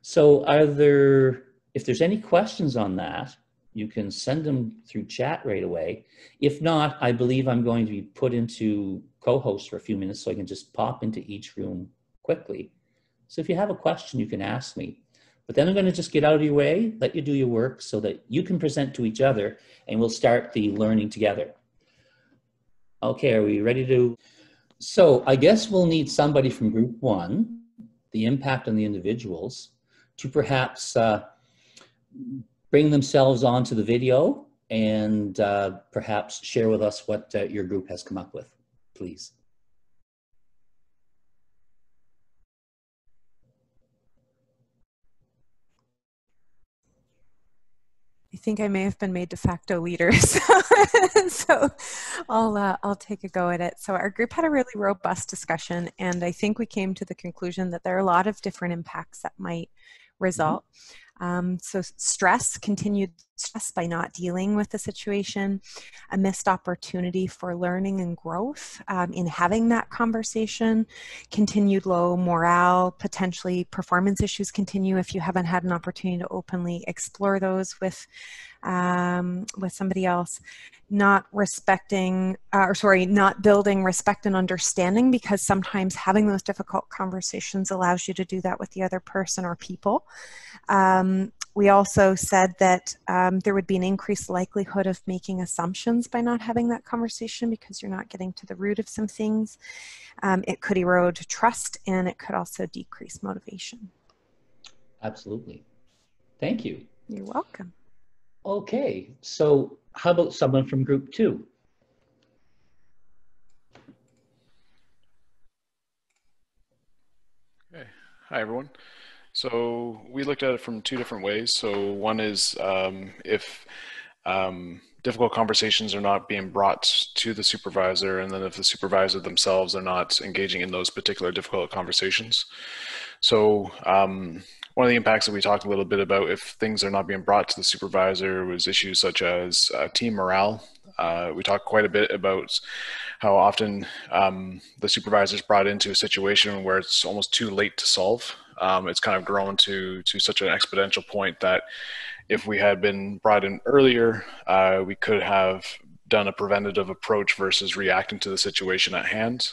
So are there if there's any questions on that, you can send them through chat right away. If not, I believe I'm going to be put into co-host for a few minutes so I can just pop into each room quickly. So if you have a question, you can ask me. But then I'm going to just get out of your way, let you do your work so that you can present to each other and we'll start the learning together. Okay, are we ready to? So I guess we'll need somebody from group one, the impact on the individuals, to perhaps uh, bring themselves onto the video and uh, perhaps share with us what uh, your group has come up with, please. Think I may have been made de facto leader, so, I'll uh, I'll take a go at it. So our group had a really robust discussion, and I think we came to the conclusion that there are a lot of different impacts that might result. Mm-hmm. Um, so, stress, continued stress by not dealing with the situation, a missed opportunity for learning and growth um, in having that conversation, continued low morale, potentially performance issues continue if you haven't had an opportunity to openly explore those with um, with somebody else, not respecting, uh, or sorry, not building respect and understanding because sometimes having those difficult conversations allows you to do that with the other person or people. Um, we also said that um, there would be an increased likelihood of making assumptions by not having that conversation because you're not getting to the root of some things. Um, it could erode trust and it could also decrease motivation. Absolutely. Thank you. You're welcome. Okay, so how about someone from group two? Okay. Hi, everyone. So we looked at it from two different ways. So one is um, if um, difficult conversations are not being brought to the supervisor, and then if the supervisor themselves are not engaging in those particular difficult conversations. So um, one of the impacts that we talked a little bit about if things are not being brought to the supervisor was issues such as uh, team morale. Uh, we talked quite a bit about how often um, the supervisor is brought into a situation where it's almost too late to solve. Um, it's kind of grown to to such an exponential point that if we had been brought in earlier, uh, we could have done a preventative approach versus reacting to the situation at hand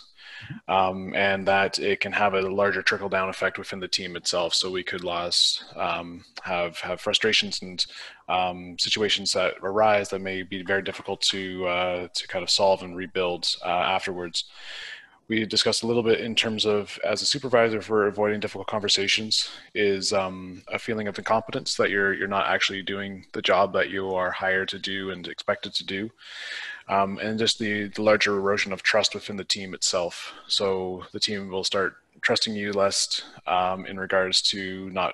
um, and that it can have a larger trickle down effect within the team itself. So we could lose, um, have have frustrations and um, situations that arise that may be very difficult to uh, to kind of solve and rebuild uh, afterwards. We discussed a little bit in terms of as a supervisor for avoiding difficult conversations is um, a feeling of incompetence that you're you're not actually doing the job that you are hired to do and expected to do um, and just the, the larger erosion of trust within the team itself. So the team will start trusting you less um, in regards to not,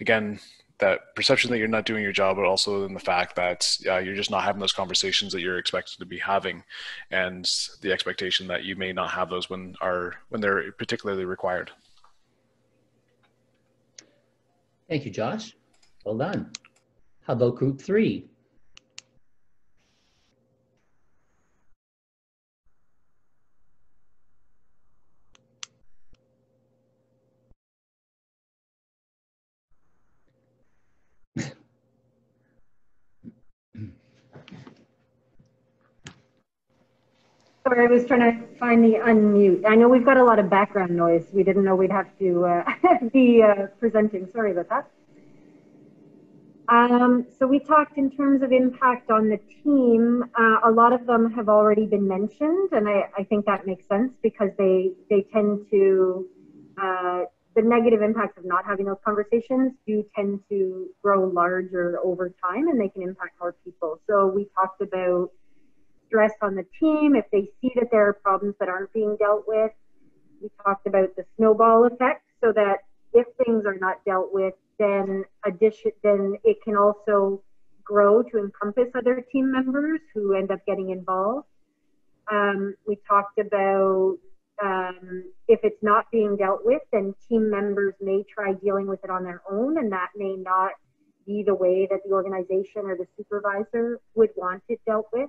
again, that perception that you're not doing your job, but also in the fact that uh, you're just not having those conversations that you're expected to be having, and the expectation that you may not have those when are when they're particularly required. Thank you, Josh. Well done. How about group three? Sorry, I was trying to find the unmute. I know we've got a lot of background noise. We didn't know we'd have to uh, be uh, presenting. Sorry about that. Um, so we talked in terms of impact on the team. Uh, a lot of them have already been mentioned, and I, I think that makes sense because they they tend to uh, the negative impacts of not having those conversations do tend to grow larger over time, and they can impact more people. So we talked about stress on the team, if they see that there are problems that aren't being dealt with. We talked about the snowball effect, so that if things are not dealt with, then addition, then it can also grow to encompass other team members who end up getting involved. Um, we talked about um, if it's not being dealt with, then team members may try dealing with it on their own, and that may not be the way that the organization or the supervisor would want it dealt with.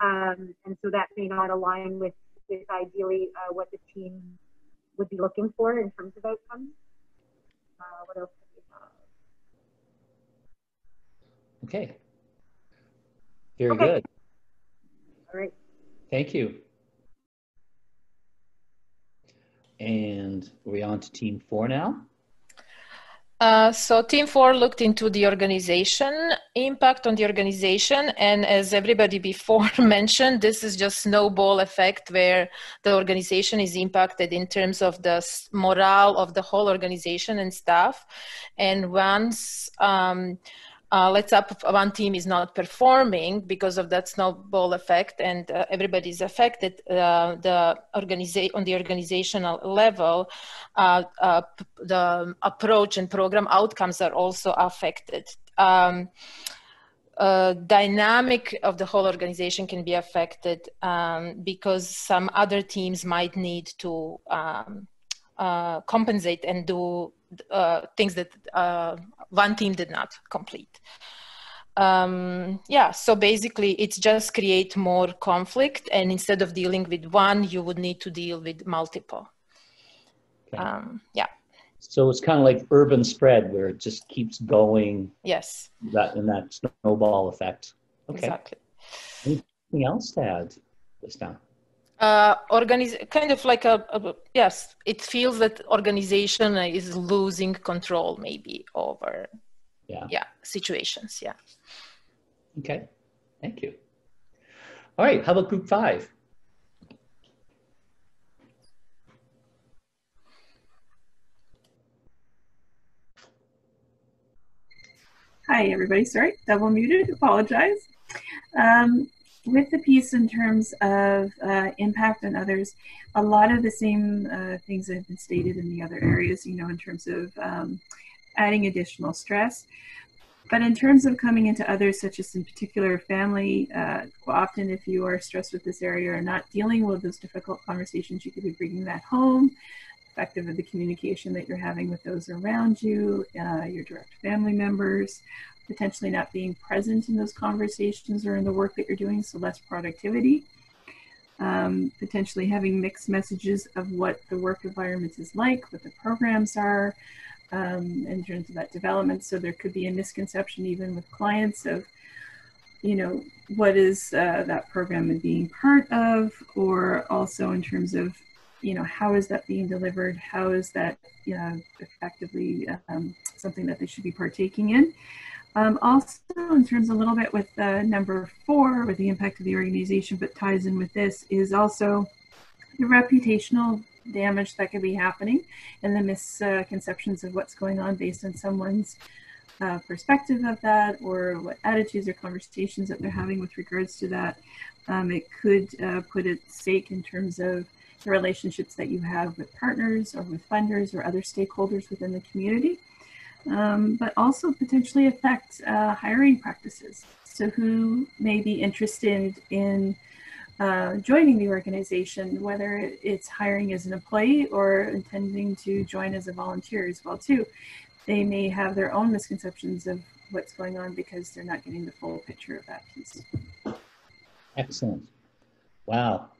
Um, and so that may not align with, with ideally uh, what the team would be looking for in terms of outcomes. Uh, what else Okay. Very Okay. good. All right. Thank you. And we're we on to team four now? Uh, so team four looked into the organization impact on the organization and as everybody before mentioned this is just snowball effect where the organization is impacted in terms of the morale of the whole organization and staff. And once um, uh, let's up one team is not performing because of that snowball effect and uh, everybody is affected uh, the organiza- on the organizational level uh, uh, the approach and program outcomes are also affected. Um, uh, dynamic of the whole organization can be affected um, because some other teams might need to um, compensate and do uh, things that one team did not complete. Um, yeah, so basically it's just create more conflict and instead of dealing with one, you would need to deal with multiple. Okay. Um, yeah, So it's kind of like urban spread where it just keeps going yes, that and that snowball effect. Okay. exactly. Anything else to add this down? Uh organize kind of like a, a yes it feels that organization is losing control maybe over Yeah. yeah situations yeah Okay. Thank you. All right. How about group five? Hi, everybody. Sorry, double muted. Apologize. Um, with the piece in terms of uh, impact on others, a lot of the same uh, things that have been stated in the other areas, you know, in terms of um, adding additional stress. But in terms of coming into others, such as in particular family, uh, often if you are stressed with this area or not dealing with those difficult conversations, you could be bringing that home effective of the communication that you're having with those around you, uh, your direct family members, potentially not being present in those conversations or in the work that you're doing, so less productivity. Um, potentially having mixed messages of what the work environment is like, what the programs are, um, in terms of that development. So there could be a misconception even with clients of, you know, what is uh, that program being part of, or also in terms of you know how is that being delivered how is that you know, effectively um, something that they should be partaking in um, also in terms a little bit with uh, number four with the impact of the organization but ties in with this is also the reputational damage that could be happening and the misconceptions of what's going on based on someone's uh, perspective of that or what attitudes or conversations that they're having with regards to that. Um, it could uh, put at stake in terms of the relationships that you have with partners or with funders or other stakeholders within the community, um, but also potentially affect uh, hiring practices. So, who may be interested in uh, joining the organization, whether it's hiring as an employee or intending to join as a volunteer as well too. They may have their own misconceptions of what's going on because they're not getting the full picture of that piece. Excellent. Wow.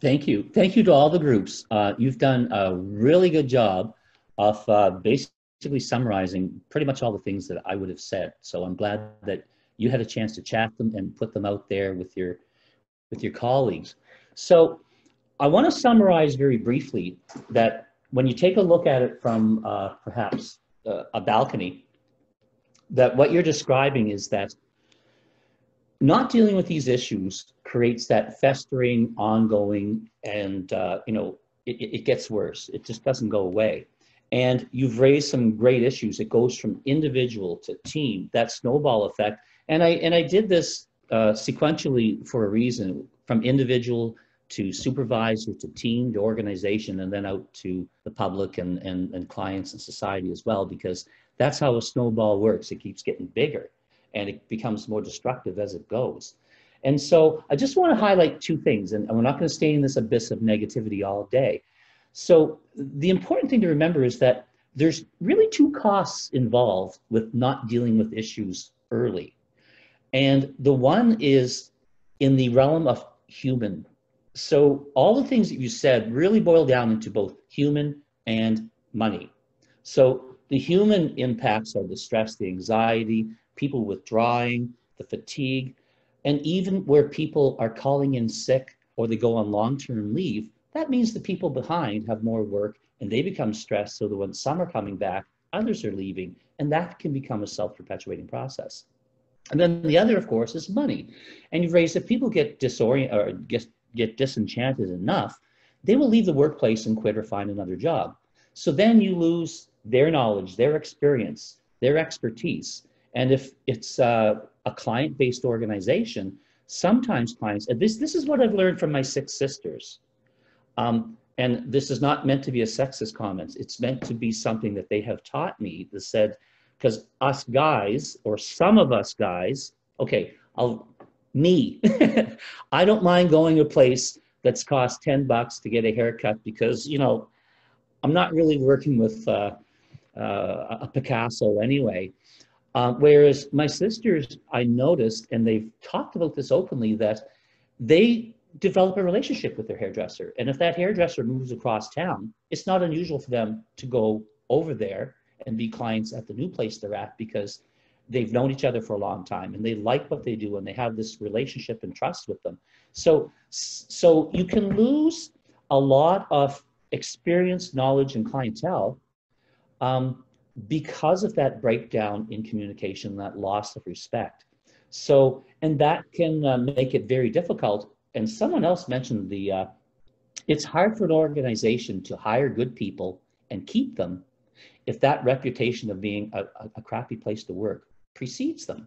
Thank you. Thank you to all the groups. Uh, you've done a really good job of uh, basically summarizing pretty much all the things that I would have said. So I'm glad that you had a chance to chat them and put them out there with your with your colleagues. So I want to summarize very briefly that when you take a look at it from uh, perhaps uh, a balcony, that what you're describing is that not dealing with these issues creates that festering, ongoing, and uh, you know it, it gets worse. It just doesn't go away. And you've raised some great issues. It goes from individual to team, that snowball effect. And I and I did this uh, sequentially for a reason, from individual to supervisor to team to organization, and then out to the public and and, and clients and society as well, because that's how a snowball works. It keeps getting bigger and it becomes more destructive as it goes. And so I just want to highlight two things, and we're not going to stay in this abyss of negativity all day. So the important thing to remember is that there's really two costs involved with not dealing with issues early. And the one is in the realm of human. So all the things that you said really boil down into both human and money. So the human impacts are the stress, the anxiety, people withdrawing, the fatigue, and even where people are calling in sick or they go on long-term leave, that means the people behind have more work and they become stressed so that when some are coming back, others are leaving, and that can become a self-perpetuating process. And then the other, of course, is money. And you've raised if people get disoriented or get, get disenchanted enough, they will leave the workplace and quit or find another job. So then you lose their knowledge, their experience, their expertise. And if it's uh, a client-based organization, sometimes clients, and this, this is what I've learned from my six sisters. Um, and this is not meant to be a sexist comment. It's meant to be something that they have taught me that said, because us guys, or some of us guys, okay, I'll, me, I don't mind going to a place that's cost 10 bucks to get a haircut because, you know, I'm not really working with uh, uh, a Picasso anyway. Uh, whereas my sisters, I noticed, and they've talked about this openly, that they develop a relationship with their hairdresser. And if that hairdresser moves across town, it's not unusual for them to go over there and be clients at the new place they're at because they've known each other for a long time and they like what they do and they have this relationship and trust with them. So, so you can lose a lot of experience, knowledge, and clientele um, because of that breakdown in communication, that loss of respect. So, and that can uh, make it very difficult. And someone else mentioned the, uh, it's hard for an organization to hire good people and keep them if that reputation of being a, a crappy place to work precedes them.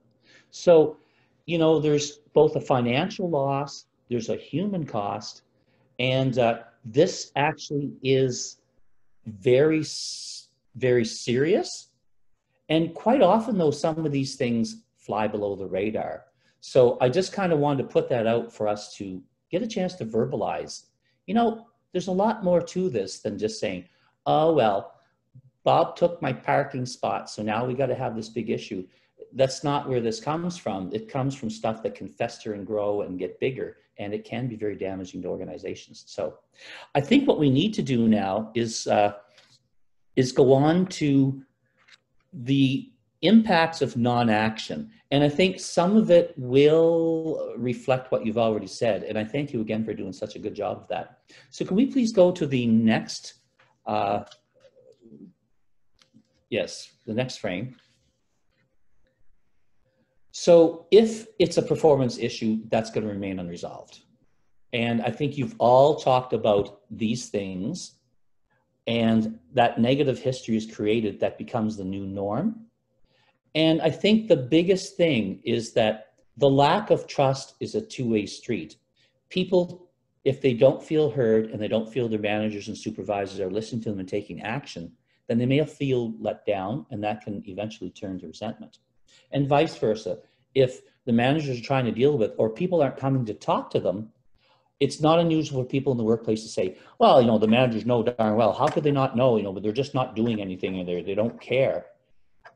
So, you know, there's both a financial loss, there's a human cost, and uh, this actually is very, very serious. And quite often, though, some of these things fly below the radar. So I just kind of wanted to put that out for us to get a chance to verbalize. You know, there's a lot more to this than just saying, oh, well, Bob took my parking spot, so now we got to have this big issue. That's not where this comes from. It comes from stuff that can fester and grow and get bigger, and it can be very damaging to organizations. So, I think what we need to do now is uh, is go on to the impacts of non-action, and I think some of it will reflect what you've already said. And I thank you again for doing such a good job of that. So, can we please go to the next? Uh, Yes, the next frame. So if it's a performance issue, that's going to remain unresolved. And I think you've all talked about these things and that negative history is created that becomes the new norm. And I think the biggest thing is that the lack of trust is a two-way street. People, if they don't feel heard and they don't feel their managers and supervisors are listening to them and taking action, then they may feel let down and that can eventually turn to resentment. And vice versa. If the managers are trying to deal with or people aren't coming to talk to them, it's not unusual for people in the workplace to say, well, you know, the managers know darn well. How could they not know, you know, but they're just not doing anything and they they don't care.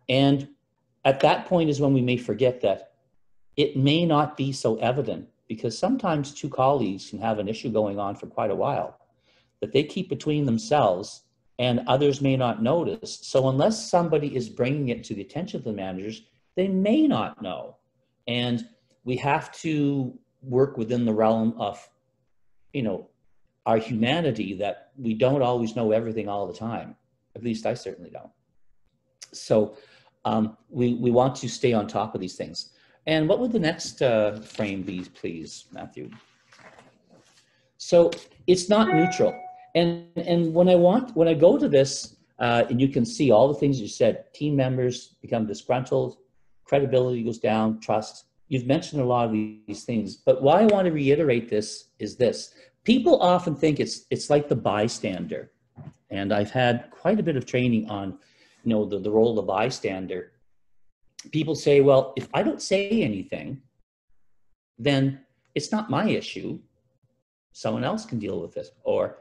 And at that point is when we may forget that it may not be so evident because sometimes two colleagues can have an issue going on for quite a while that they keep between themselves and others may not notice. So unless somebody is bringing it to the attention of the managers, they may not know. And we have to work within the realm of, you know, our humanity that we don't always know everything all the time. At least I certainly don't. So um, we, we want to stay on top of these things. And what would the next uh, frame be, please, Matthew? So it's not neutral. And, and when I want, when I go to this, uh, and you can see all the things you said, team members become disgruntled, credibility goes down, trust. You've mentioned a lot of these things, but why I want to reiterate this is this. People often think it's, it's like the bystander. And I've had quite a bit of training on, you know, the, the role of the bystander. People say, well, if I don't say anything, then it's not my issue. Someone else can deal with this. Or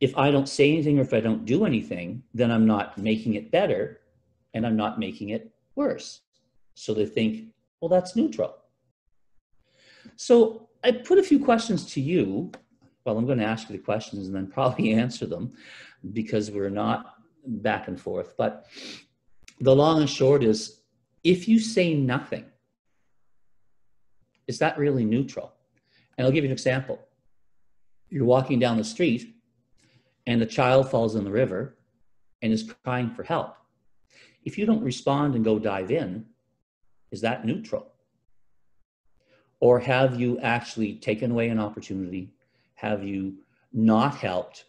if I don't say anything or if I don't do anything, then I'm not making it better and I'm not making it worse. So they think, well, that's neutral. So I put a few questions to you. Well, I'm going to ask you the questions and then probably answer them because we're not back and forth. But the long and short is if you say nothing, is that really neutral? And I'll give you an example. You're walking down the street and a child falls in the river and is crying for help. If you don't respond and go dive in, is that neutral? Or have you actually taken away an opportunity? Have you not helped?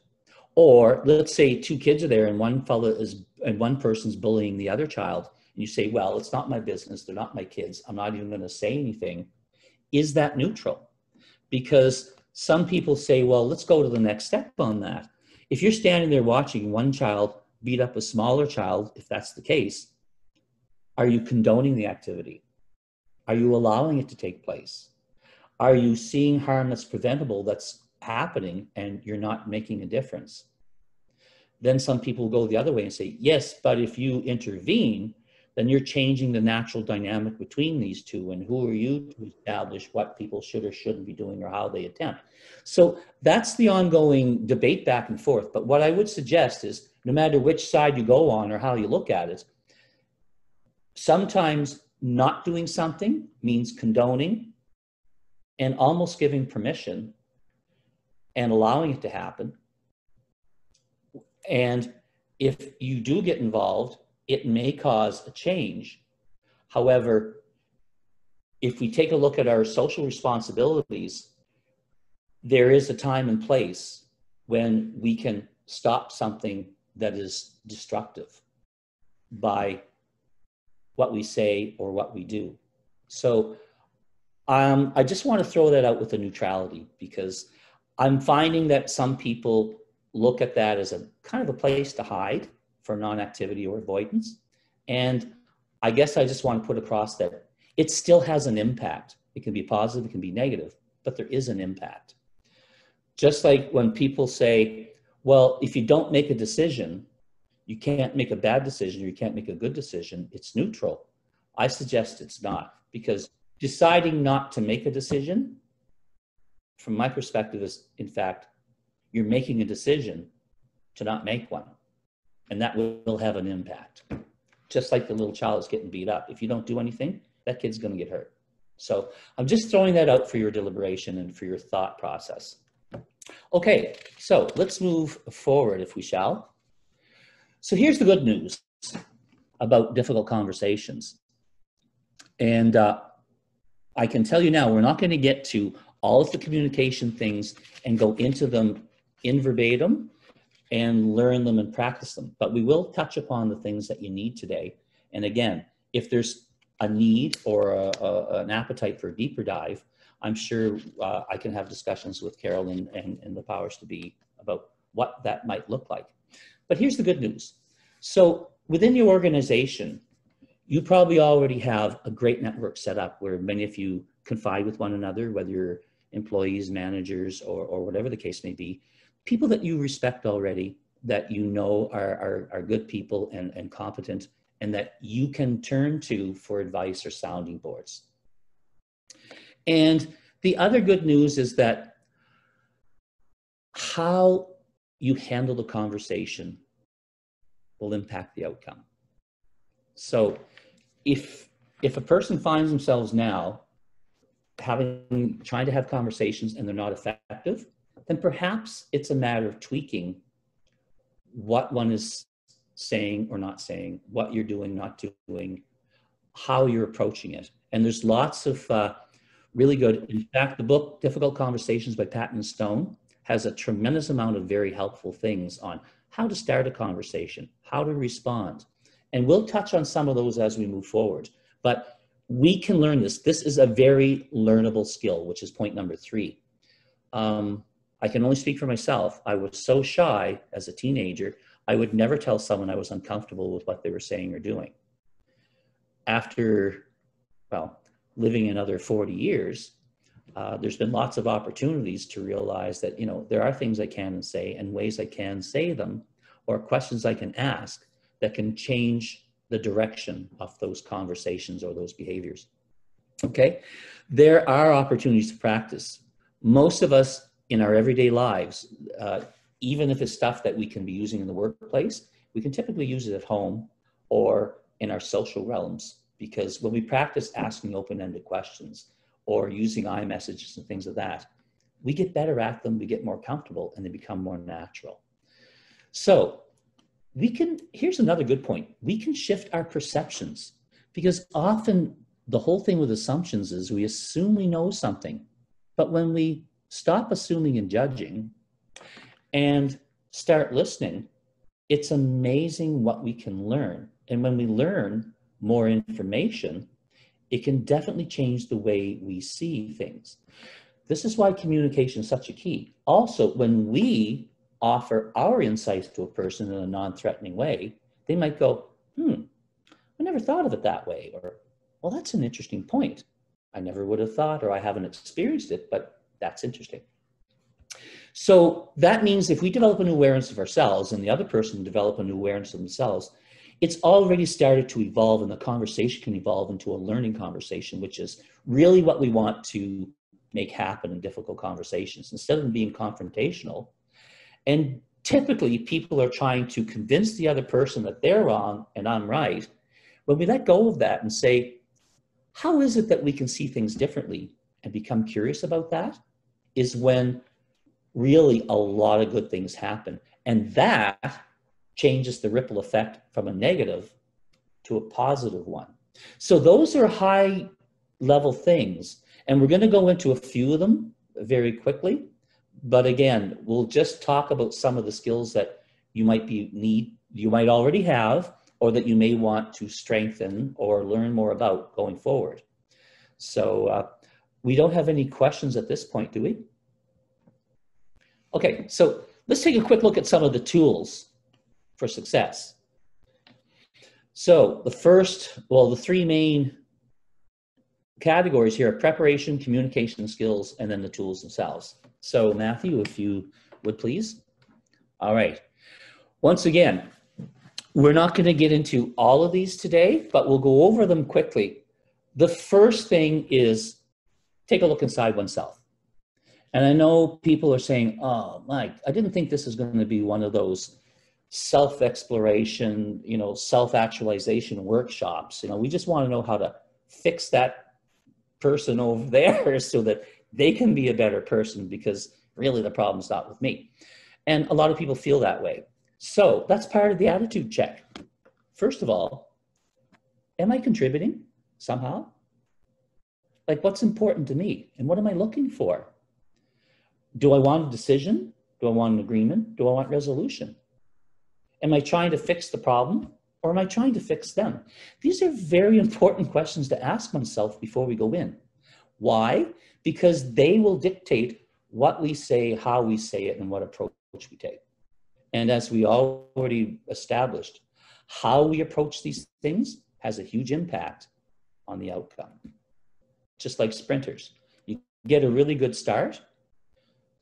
Or let's say two kids are there and one fellow is and one person's bullying the other child, and you say, Well, it's not my business, they're not my kids, I'm not even gonna say anything. Is that neutral? Because some people say, Well, let's go to the next step on that. If you're standing there watching one child beat up a smaller child, if that's the case, are you condoning the activity? Are you allowing it to take place? Are you seeing harm that's preventable that's happening and you're not making a difference? Then some people go the other way and say, yes, but if you intervene, then you're changing the natural dynamic between these two. And who are you to establish what people should or shouldn't be doing or how they attempt? So that's the ongoing debate back and forth. But what I would suggest is no matter which side you go on or how you look at it, sometimes not doing something means condoning and almost giving permission and allowing it to happen. And if you do get involved, it may cause a change. However, if we take a look at our social responsibilities, there is a time and place when we can stop something that is destructive by what we say or what we do. So um, I just want to throw that out with the neutrality because I'm finding that some people look at that as a kind of a place to hide for non-activity or avoidance. And I guess I just want to put across that it still has an impact. It can be positive, it can be negative, but there is an impact. Just like when people say, well, if you don't make a decision, you can't make a bad decision or you can't make a good decision. It's neutral. I suggest it's not because deciding not to make a decision, from my perspective, is in fact, you're making a decision to not make one. And that will have an impact. Just like the little child is getting beat up. If you don't do anything, that kid's going to get hurt. So I'm just throwing that out for your deliberation and for your thought process. Okay, so let's move forward if we shall. So here's the good news about difficult conversations. And uh, I can tell you now, we're not going to get to all of the communication things and go into them in verbatim and learn them and practice them. But we will touch upon the things that you need today. And again, if there's a need or a, a, an appetite for a deeper dive, I'm sure uh, I can have discussions with Carolyn and, and the powers to be about what that might look like. But here's the good news. So within your organization, you probably already have a great network set up where many of you confide with one another, whether you're employees, managers, or, or whatever the case may be. People that you respect already, that you know are, are, are good people and, and competent, and that you can turn to for advice or sounding boards. And the other good news is that how you handle the conversation will impact the outcome. So if if a person finds themselves now having trying to have conversations and they're not effective, then perhaps it's a matter of tweaking what one is saying or not saying, what you're doing, not doing, how you're approaching it. And there's lots of uh, really good. In fact, the book Difficult Conversations by Patton Stone has a tremendous amount of very helpful things on how to start a conversation, how to respond. And we'll touch on some of those as we move forward. But we can learn this. This is a very learnable skill, which is point number three. Um, I can only speak for myself. I was so shy as a teenager, I would never tell someone I was uncomfortable with what they were saying or doing. After, well, living another 40 years, uh, there's been lots of opportunities to realize that, you know, there are things I can say and ways I can say them or questions I can ask that can change the direction of those conversations or those behaviors. Okay, there are opportunities to practice. Most of us in our everyday lives, uh, even if it's stuff that we can be using in the workplace, we can typically use it at home or in our social realms because when we practice asking open-ended questions or using I-messages and things of like that, we get better at them, we get more comfortable, and they become more natural. So we can, here's another good point. We can shift our perceptions because often the whole thing with assumptions is we assume we know something. But when we stop assuming and judging and start listening, it's amazing what we can learn. And when we learn more information, it can definitely change the way we see things. This is why communication is such a key. Also, when we offer our insights to a person in a non-threatening way, they might go, hmm, I never thought of it that way. Or, well, that's an interesting point. I never would have thought, or I haven't experienced it, but that's interesting. So that means if we develop a new awareness of ourselves and the other person develop a new awareness of themselves, it's already started to evolve and the conversation can evolve into a learning conversation, which is really what we want to make happen in difficult conversations. Instead of being confrontational, and typically people are trying to convince the other person that they're wrong and I'm right. When we let go of that and say, how is it that we can see things differently and become curious about that is when really a lot of good things happen. And that changes the ripple effect from a negative to a positive one. So those are high level things. And we're going to go into a few of them very quickly. But again, we'll just talk about some of the skills that you might be need, you might already have, or that you may want to strengthen or learn more about going forward. So uh, we don't have any questions at this point, do we? Okay, so let's take a quick look at some of the tools for success. So the first, well, the three main categories here are preparation, communication skills, and then the tools themselves. So Matthew, if you would please. All right. Once again, we're not going to get into all of these today, but we'll go over them quickly. The first thing is take a look inside oneself. And I know people are saying, oh, Mike, I didn't think this is going to be one of those self-exploration, you know, self-actualization workshops. You know, we just want to know how to fix that person over there so that they can be a better person because really the problem's not with me. And a lot of people feel that way. So that's part of the attitude check. First of all, am I contributing somehow? Like what's important to me and what am I looking for? Do I want a decision? Do I want an agreement? Do I want resolution? Am I trying to fix the problem or am I trying to fix them? These are very important questions to ask oneself before we go in. Why? Because they will dictate what we say, how we say it, and what approach we take. And as we already established, how we approach these things has a huge impact on the outcome. Just like sprinters, you get a really good start,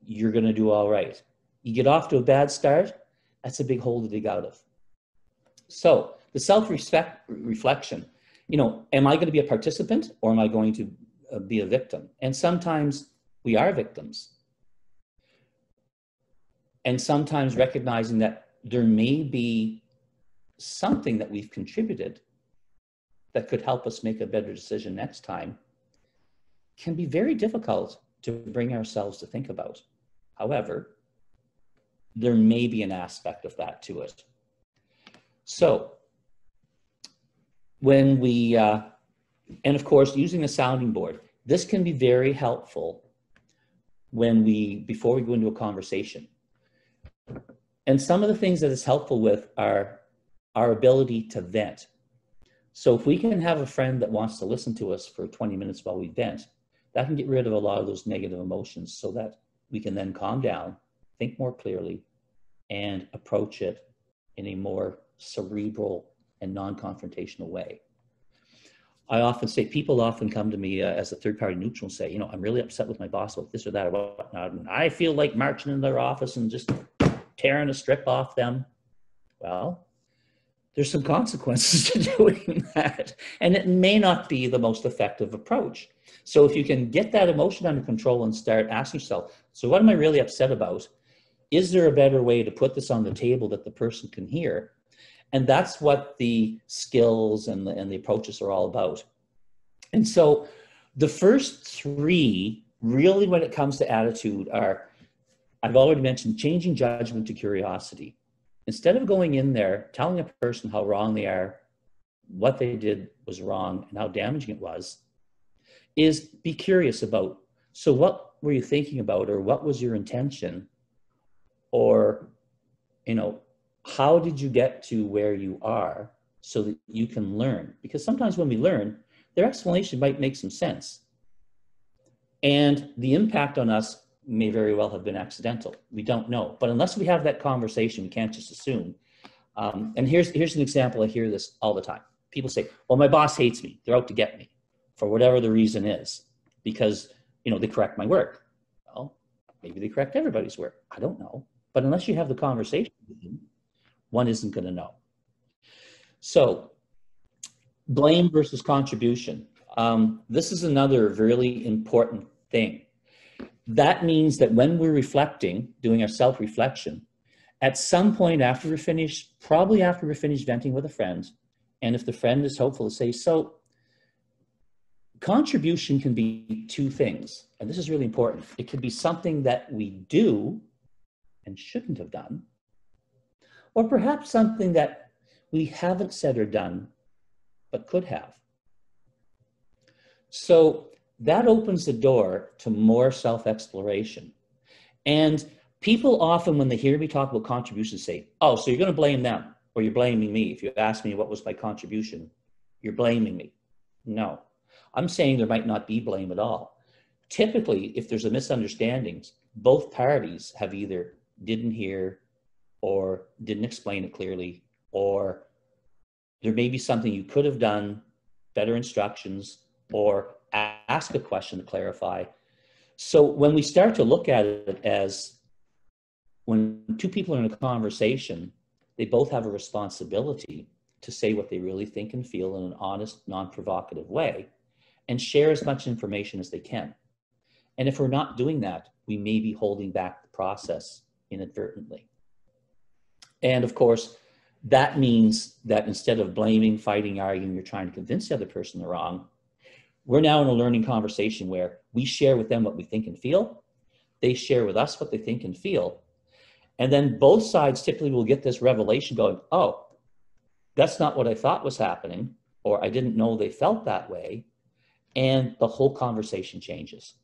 you're going to do all right. You get off to a bad start, that's a big hole to dig out of. So the self respect reflection you know, am I going to be a participant or am I going to be a victim? And sometimes we are victims. And sometimes recognizing that there may be something that we've contributed that could help us make a better decision next time can be very difficult to bring ourselves to think about. However, there may be an aspect of that to it. So when we, uh, and of course, using a sounding board, this can be very helpful when we, before we go into a conversation. And some of the things that it's helpful with are our ability to vent. So if we can have a friend that wants to listen to us for 20 minutes while we vent, that can get rid of a lot of those negative emotions so that we can then calm down, think more clearly, and approach it in a more cerebral and non-confrontational way. I often say, people often come to me uh, as a third party neutral and say, you know, I'm really upset with my boss about this or that or whatnot. And I feel like marching in their office and just tearing a strip off them. Well, there's some consequences to doing that. And it may not be the most effective approach. So if you can get that emotion under control and start asking yourself, so what am I really upset about? Is there a better way to put this on the table that the person can hear? And that's what the skills and the, and the approaches are all about. And so the first three, really, when it comes to attitude, are I've already mentioned changing judgment to curiosity. Instead of going in there telling a person how wrong they are, what they did was wrong, and how damaging it was, is be curious about so what were you thinking about, or what was your intention, or you know, how did you get to where you are so that you can learn? Because sometimes when we learn, their explanation might make some sense. And the impact on us may very well have been accidental. We don't know. But unless we have that conversation, we can't just assume. Um, and here's, here's an example. I hear this all the time. People say, well, my boss hates me. They're out to get me for whatever the reason is because, you know, they correct my work. Well, maybe they correct everybody's work. I don't know. But unless you have the conversation with them, one isn't going to know. So blame versus contribution. Um, this is another really important thing. That means that when we're reflecting, doing our self-reflection, at some point after we're finished, probably after we're finished venting with a friend, and if the friend is hopeful to say, so contribution can be two things, and this is really important. It can be something that we do and shouldn't have done, or perhaps something that we haven't said or done, but could have. So that opens the door to more self exploration. And people often, when they hear me talk about contributions, say, Oh, so you're going to blame them, or you're blaming me. If you ask me what was my contribution, you're blaming me. No, I'm saying there might not be blame at all. Typically, if there's a misunderstanding, both parties have either didn't hear or didn't explain it clearly, or there may be something you could have done, better instructions, or ask a question to clarify. So when we start to look at it as when two people are in a conversation, they both have a responsibility to say what they really think and feel in an honest, non provocative way and share as much information as they can. And if we're not doing that, we may be holding back the process inadvertently. And of course, that means that instead of blaming, fighting, arguing, you're trying to convince the other person they're wrong, we're now in a learning conversation where we share with them what we think and feel. They share with us what they think and feel. And then both sides typically will get this revelation going, oh, that's not what I thought was happening, or I didn't know they felt that way. And the whole conversation changes.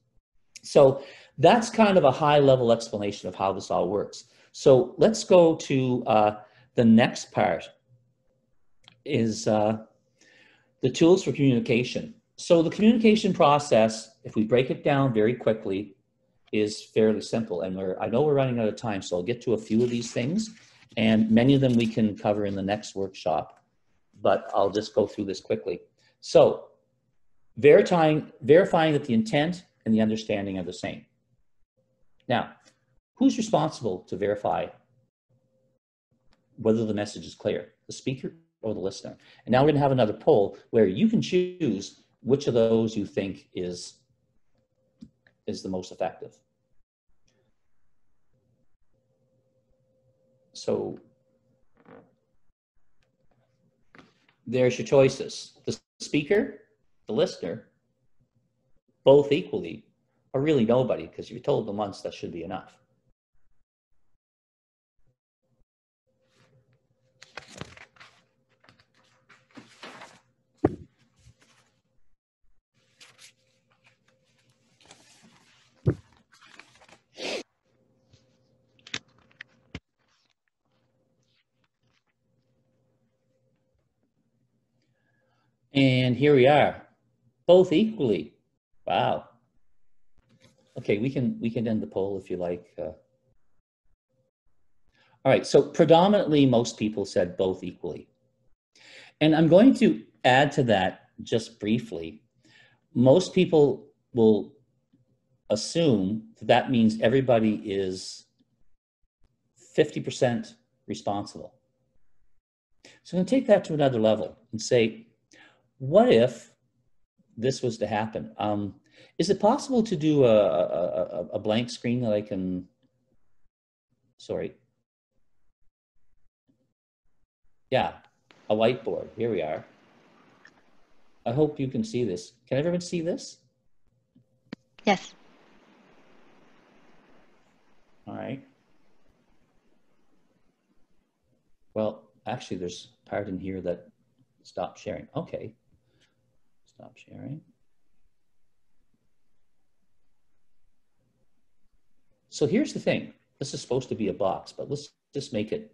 So that's kind of a high level explanation of how this all works. So let's go to uh, the next part is uh, the tools for communication. So the communication process, if we break it down very quickly, is fairly simple. And we're, I know we're running out of time, so I'll get to a few of these things. And many of them we can cover in the next workshop, but I'll just go through this quickly. So verifying, verifying that the intent and the understanding are the same. Now, who's responsible to verify whether the message is clear, the speaker or the listener? And now we're gonna have another poll where you can choose which of those you think is, is the most effective. So there's your choices. The speaker, the listener, both equally, or really nobody, because you told them once that should be enough. And here we are, both equally. Wow. Okay, we can we can end the poll if you like. Uh, all right, so predominantly most people said both equally. And I'm going to add to that just briefly. Most people will assume that that means everybody is 50% responsible. So I'm going to take that to another level and say, what if this was to happen? Um, is it possible to do a, a, a blank screen that I can, sorry. Yeah, a whiteboard. Here we are. I hope you can see this. Can everyone see this? Yes. All right. Well, actually, there's part in here that stopped sharing. Okay. Stop sharing. So here's the thing. This is supposed to be a box, but let's just make it.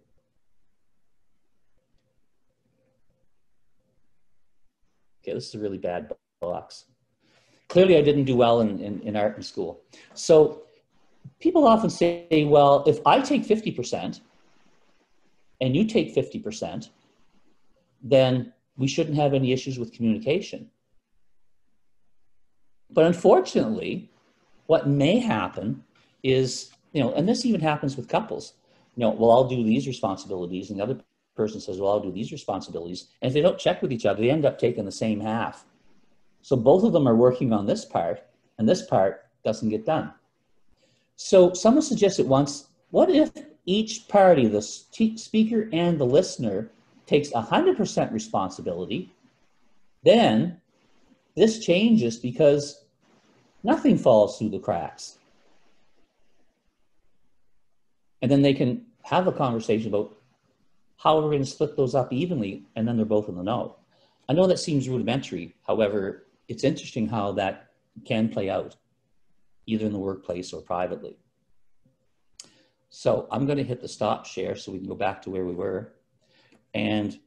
Okay, this is a really bad box. Clearly, I didn't do well in, in, in art in school. So people often say, well, if I take 50% and you take 50%, then we shouldn't have any issues with communication. But unfortunately, what may happen is, you know, and this even happens with couples. You know, well, I'll do these responsibilities, and the other person says, well, I'll do these responsibilities. And if they don't check with each other, they end up taking the same half. So both of them are working on this part, and this part doesn't get done. So someone suggested once, what if each party, the speaker and the listener, takes 100% responsibility? Then this changes because nothing falls through the cracks. And then they can have a conversation about how we're going to split those up evenly, and then they're both in the know. I know that seems rudimentary. However, it's interesting how that can play out, either in the workplace or privately. So I'm going to hit the stop share so we can go back to where we were. And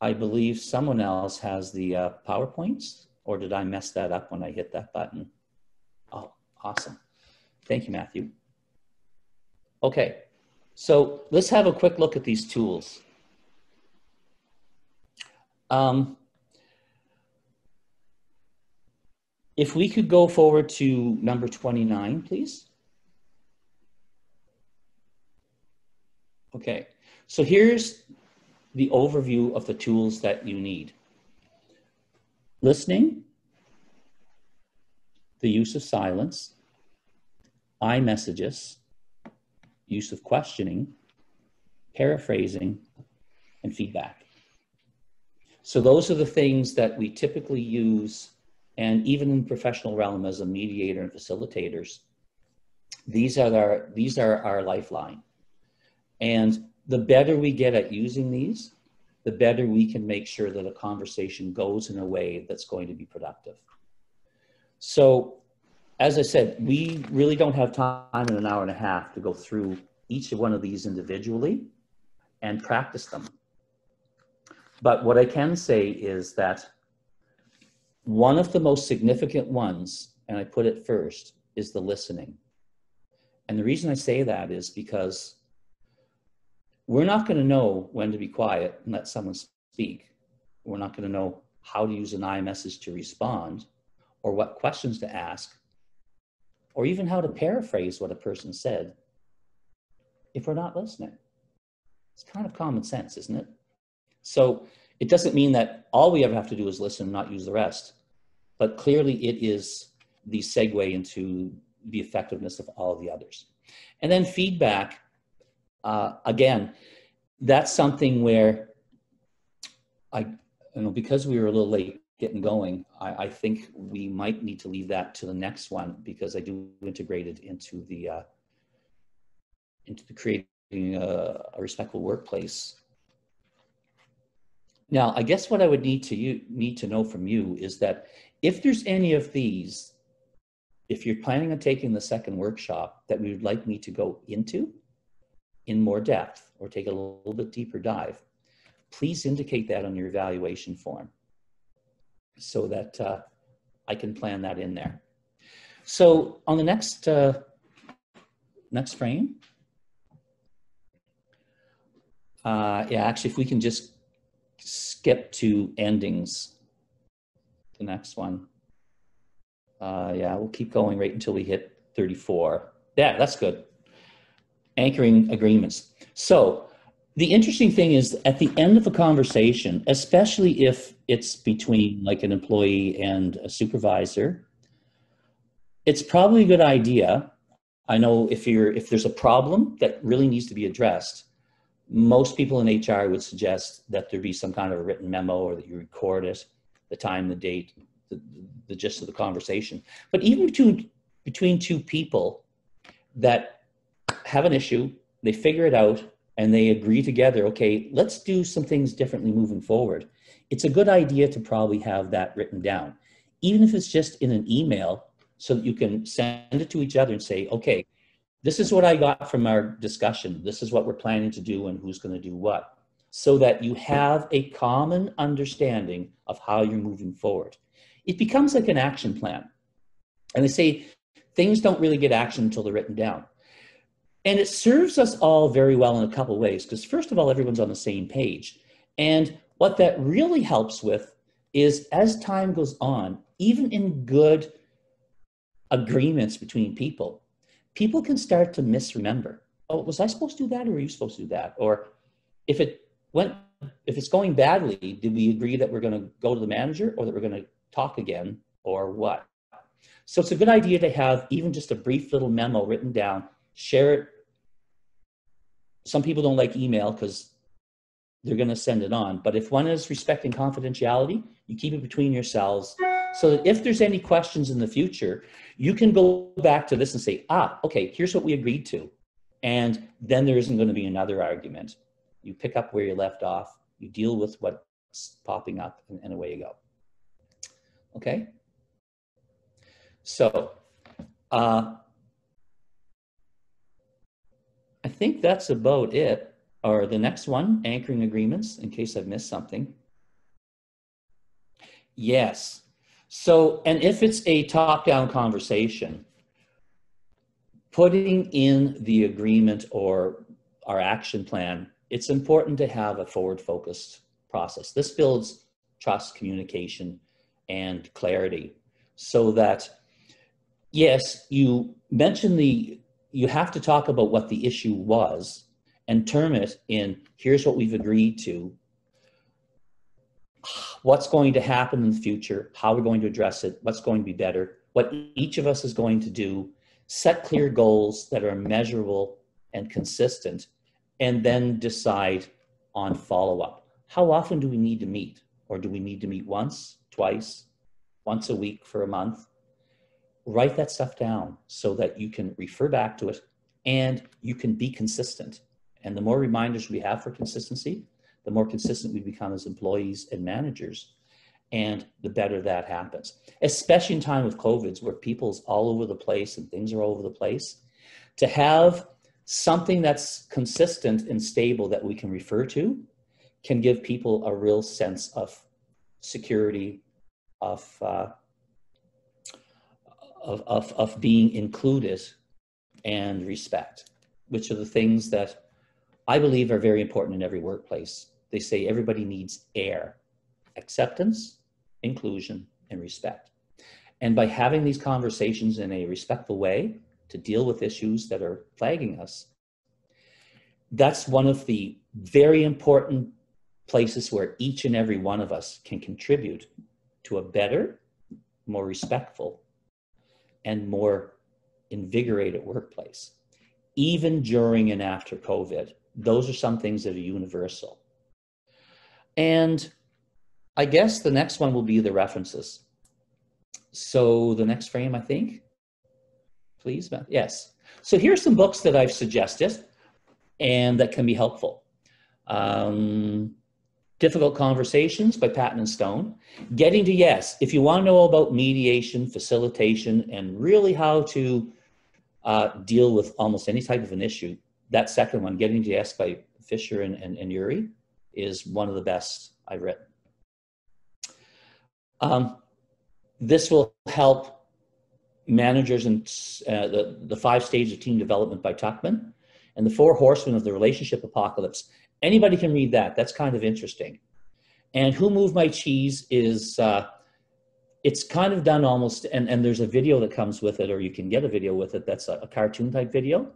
I believe someone else has the uh, PowerPoints, or did I mess that up when I hit that button? Awesome. Thank you, Matthew. Okay, so let's have a quick look at these tools. Um, if we could go forward to number 29, please. Okay, so here's the overview of the tools that you need. Listening, the use of silence, I-messages, use of questioning, paraphrasing, and feedback. So those are the things that we typically use, and even in the professional realm as a mediator and facilitators, these are our, these are our lifeline. And the better we get at using these, the better we can make sure that a conversation goes in a way that's going to be productive. So as I said, we really don't have time in an hour and a half to go through each one of these individually and practice them. But what I can say is that one of the most significant ones, and I put it first, is the listening. And the reason I say that is because we're not going to know when to be quiet and let someone speak. We're not going to know how to use an I-message to respond or what questions to ask or even how to paraphrase what a person said if we're not listening. It's kind of common sense, isn't it? So it doesn't mean that all we ever have to do is listen and not use the rest, but clearly it is the segue into the effectiveness of all the others. And then feedback, uh, again, that's something where I, you know, because we were a little late getting going, I, I, think we might need to leave that to the next one because I do integrate it into the uh, into the creating a, a, respectful workplace. Now, I guess what I would need to you need to know from you is that if there's any of these, if you're planning on taking the second workshop that we would like me to go into in more depth or take a little bit deeper dive, please indicate that on your evaluation form so that uh, I can plan that in there. So on the next, uh, next frame, uh, yeah, actually, if we can just skip to endings, the next one. Uh, yeah, we'll keep going right until we hit 34. Yeah, that's good. Anchoring agreements. So the interesting thing is at the end of a conversation, especially if it's between like an employee and a supervisor, it's probably a good idea. I know if you're if there's a problem that really needs to be addressed, most people in HR would suggest that there be some kind of a written memo or that you record it, the time, the date, the, the gist of the conversation. But even between, between two people that have an issue, they figure it out, and they agree together, okay, let's do some things differently moving forward. It's a good idea to probably have that written down, even if it's just in an email so that you can send it to each other and say, okay, this is what I got from our discussion. This is what we're planning to do and who's going to do what. So that you have a common understanding of how you're moving forward. It becomes like an action plan. And they say things don't really get action until they're written down. And it serves us all very well in a couple ways, because first of all, everyone's on the same page. And what that really helps with is as time goes on, even in good agreements between people, people can start to misremember. Oh, was I supposed to do that or were you supposed to do that? Or if it went, if it's going badly, did we agree that we're going to go to the manager or that we're going to talk again or what? So it's a good idea to have even just a brief little memo written down, share it. Some people don't like email because they're going to send it on. But if one is respecting confidentiality, you keep it between yourselves so that if there's any questions in the future, you can go back to this and say, ah, okay, here's what we agreed to. And then there isn't going to be another argument. You pick up where you left off, you deal with what's popping up, and, and away you go. Okay? So, uh, I think that's about it or the next one, anchoring agreements, in case I've missed something. Yes. So, and if it's a top down conversation, putting in the agreement or our action plan, it's important to have a forward focused process. This builds trust, communication, and clarity so that, yes, you mention the, you have to talk about what the issue was and term it in here's what we've agreed to, what's going to happen in the future, how we're going to address it, what's going to be better, what each of us is going to do, set clear goals that are measurable and consistent, and then decide on follow up. How often do we need to meet? Or do we need to meet once, twice, once a week for a month? Write that stuff down so that you can refer back to it and you can be consistent. And the more reminders we have for consistency, the more consistent we become as employees and managers. And the better that happens, especially in time with COVIDs where people's all over the place and things are all over the place. To have something that's consistent and stable that we can refer to can give people a real sense of security, of, uh, of, of, of being included and respect, which are the things that I believe are very important in every workplace. They say everybody needs air, acceptance, inclusion, and respect. And by having these conversations in a respectful way to deal with issues that are plaguing us, that's one of the very important places where each and every one of us can contribute to a better, more respectful, and more invigorated workplace, even during and after COVID those are some things that are universal. And I guess the next one will be the references. So the next frame, I think, please, yes. So here's some books that I've suggested and that can be helpful. Um, Difficult Conversations by Patton and Stone. Getting to Yes. If you want to know about mediation, facilitation, and really how to uh, deal with almost any type of an issue, that second one, Getting to Yes by Fisher and, and, and Ury, is one of the best I've written. Um, this will help managers and uh, the, the five stages of team development by Tuckman and the four horsemen of the relationship apocalypse. Anybody can read that. That's kind of interesting. And Who Moved My Cheese is, uh, it's kind of done almost, and, and there's a video that comes with it, or you can get a video with it that's a, a cartoon type video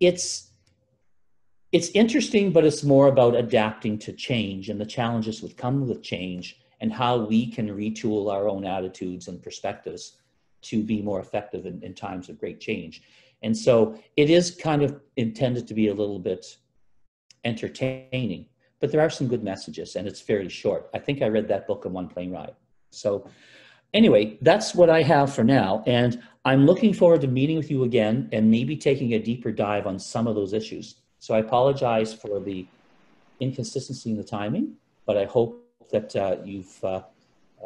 it's it's interesting, but it's more about adapting to change and the challenges that come with change and how we can retool our own attitudes and perspectives to be more effective in, in times of great change. And so it is kind of intended to be a little bit entertaining, but there are some good messages and it's fairly short. I think I read that book in one plane ride. So anyway, that's what I have for now. And I'm looking forward to meeting with you again and maybe taking a deeper dive on some of those issues. So I apologize for the inconsistency in the timing, but I hope that uh, you've, uh,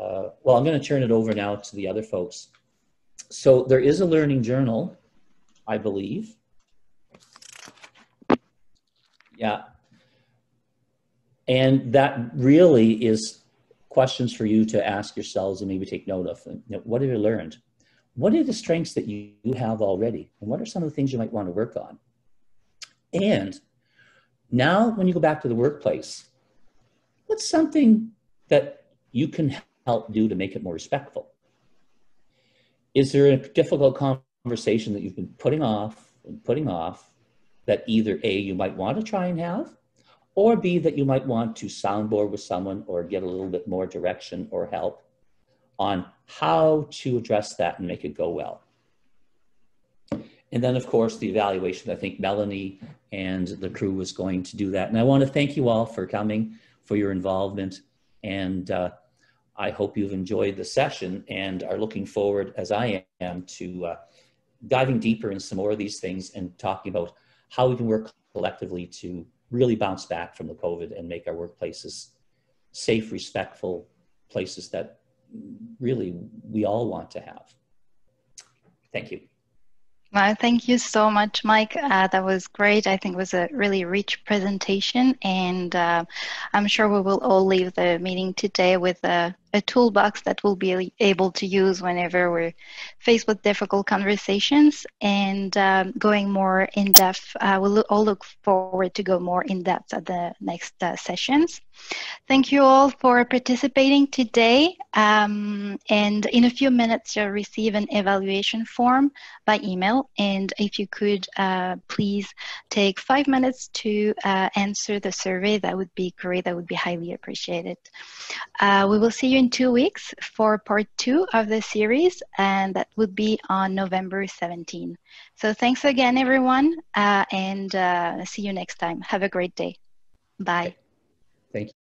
uh, well, I'm going to turn it over now to the other folks. So there is a learning journal, I believe. Yeah. And that really is questions for you to ask yourselves and maybe take note of. You know, what have you learned? What are the strengths that you have already? And what are some of the things you might want to work on? And now, when you go back to the workplace, what's something that you can help do to make it more respectful? Is there a difficult conversation that you've been putting off and putting off that either A, you might want to try and have, or B, that you might want to soundboard with someone or get a little bit more direction or help on how to address that and make it go well? And then, of course, the evaluation. I think Melanie and the crew was going to do that. And I want to thank you all for coming, for your involvement. And uh, I hope you've enjoyed the session and are looking forward, as I am, to uh, diving deeper in some more of these things and talking about how we can work collectively to really bounce back from the COVID and make our workplaces safe, respectful places that really we all want to have. Thank you. Well, thank you so much, Mike. Uh, that was great. I think it was a really rich presentation, and uh, I'm sure we will all leave the meeting today with a, a, toolbox that we'll be able to use whenever we're faced with difficult conversations and um, going more in depth. Uh, we'll all look forward to go more in depth at the next uh, sessions. Thank you all for participating today. Um, and in a few minutes, you'll receive an evaluation form by email. And if you could uh, please take five minutes to uh, answer the survey, that would be great. That would be highly appreciated. Uh, we will see you in two weeks for part two of the series, and that would be on November 17. So thanks again, everyone, uh, and uh, see you next time. Have a great day. Bye. Thank you.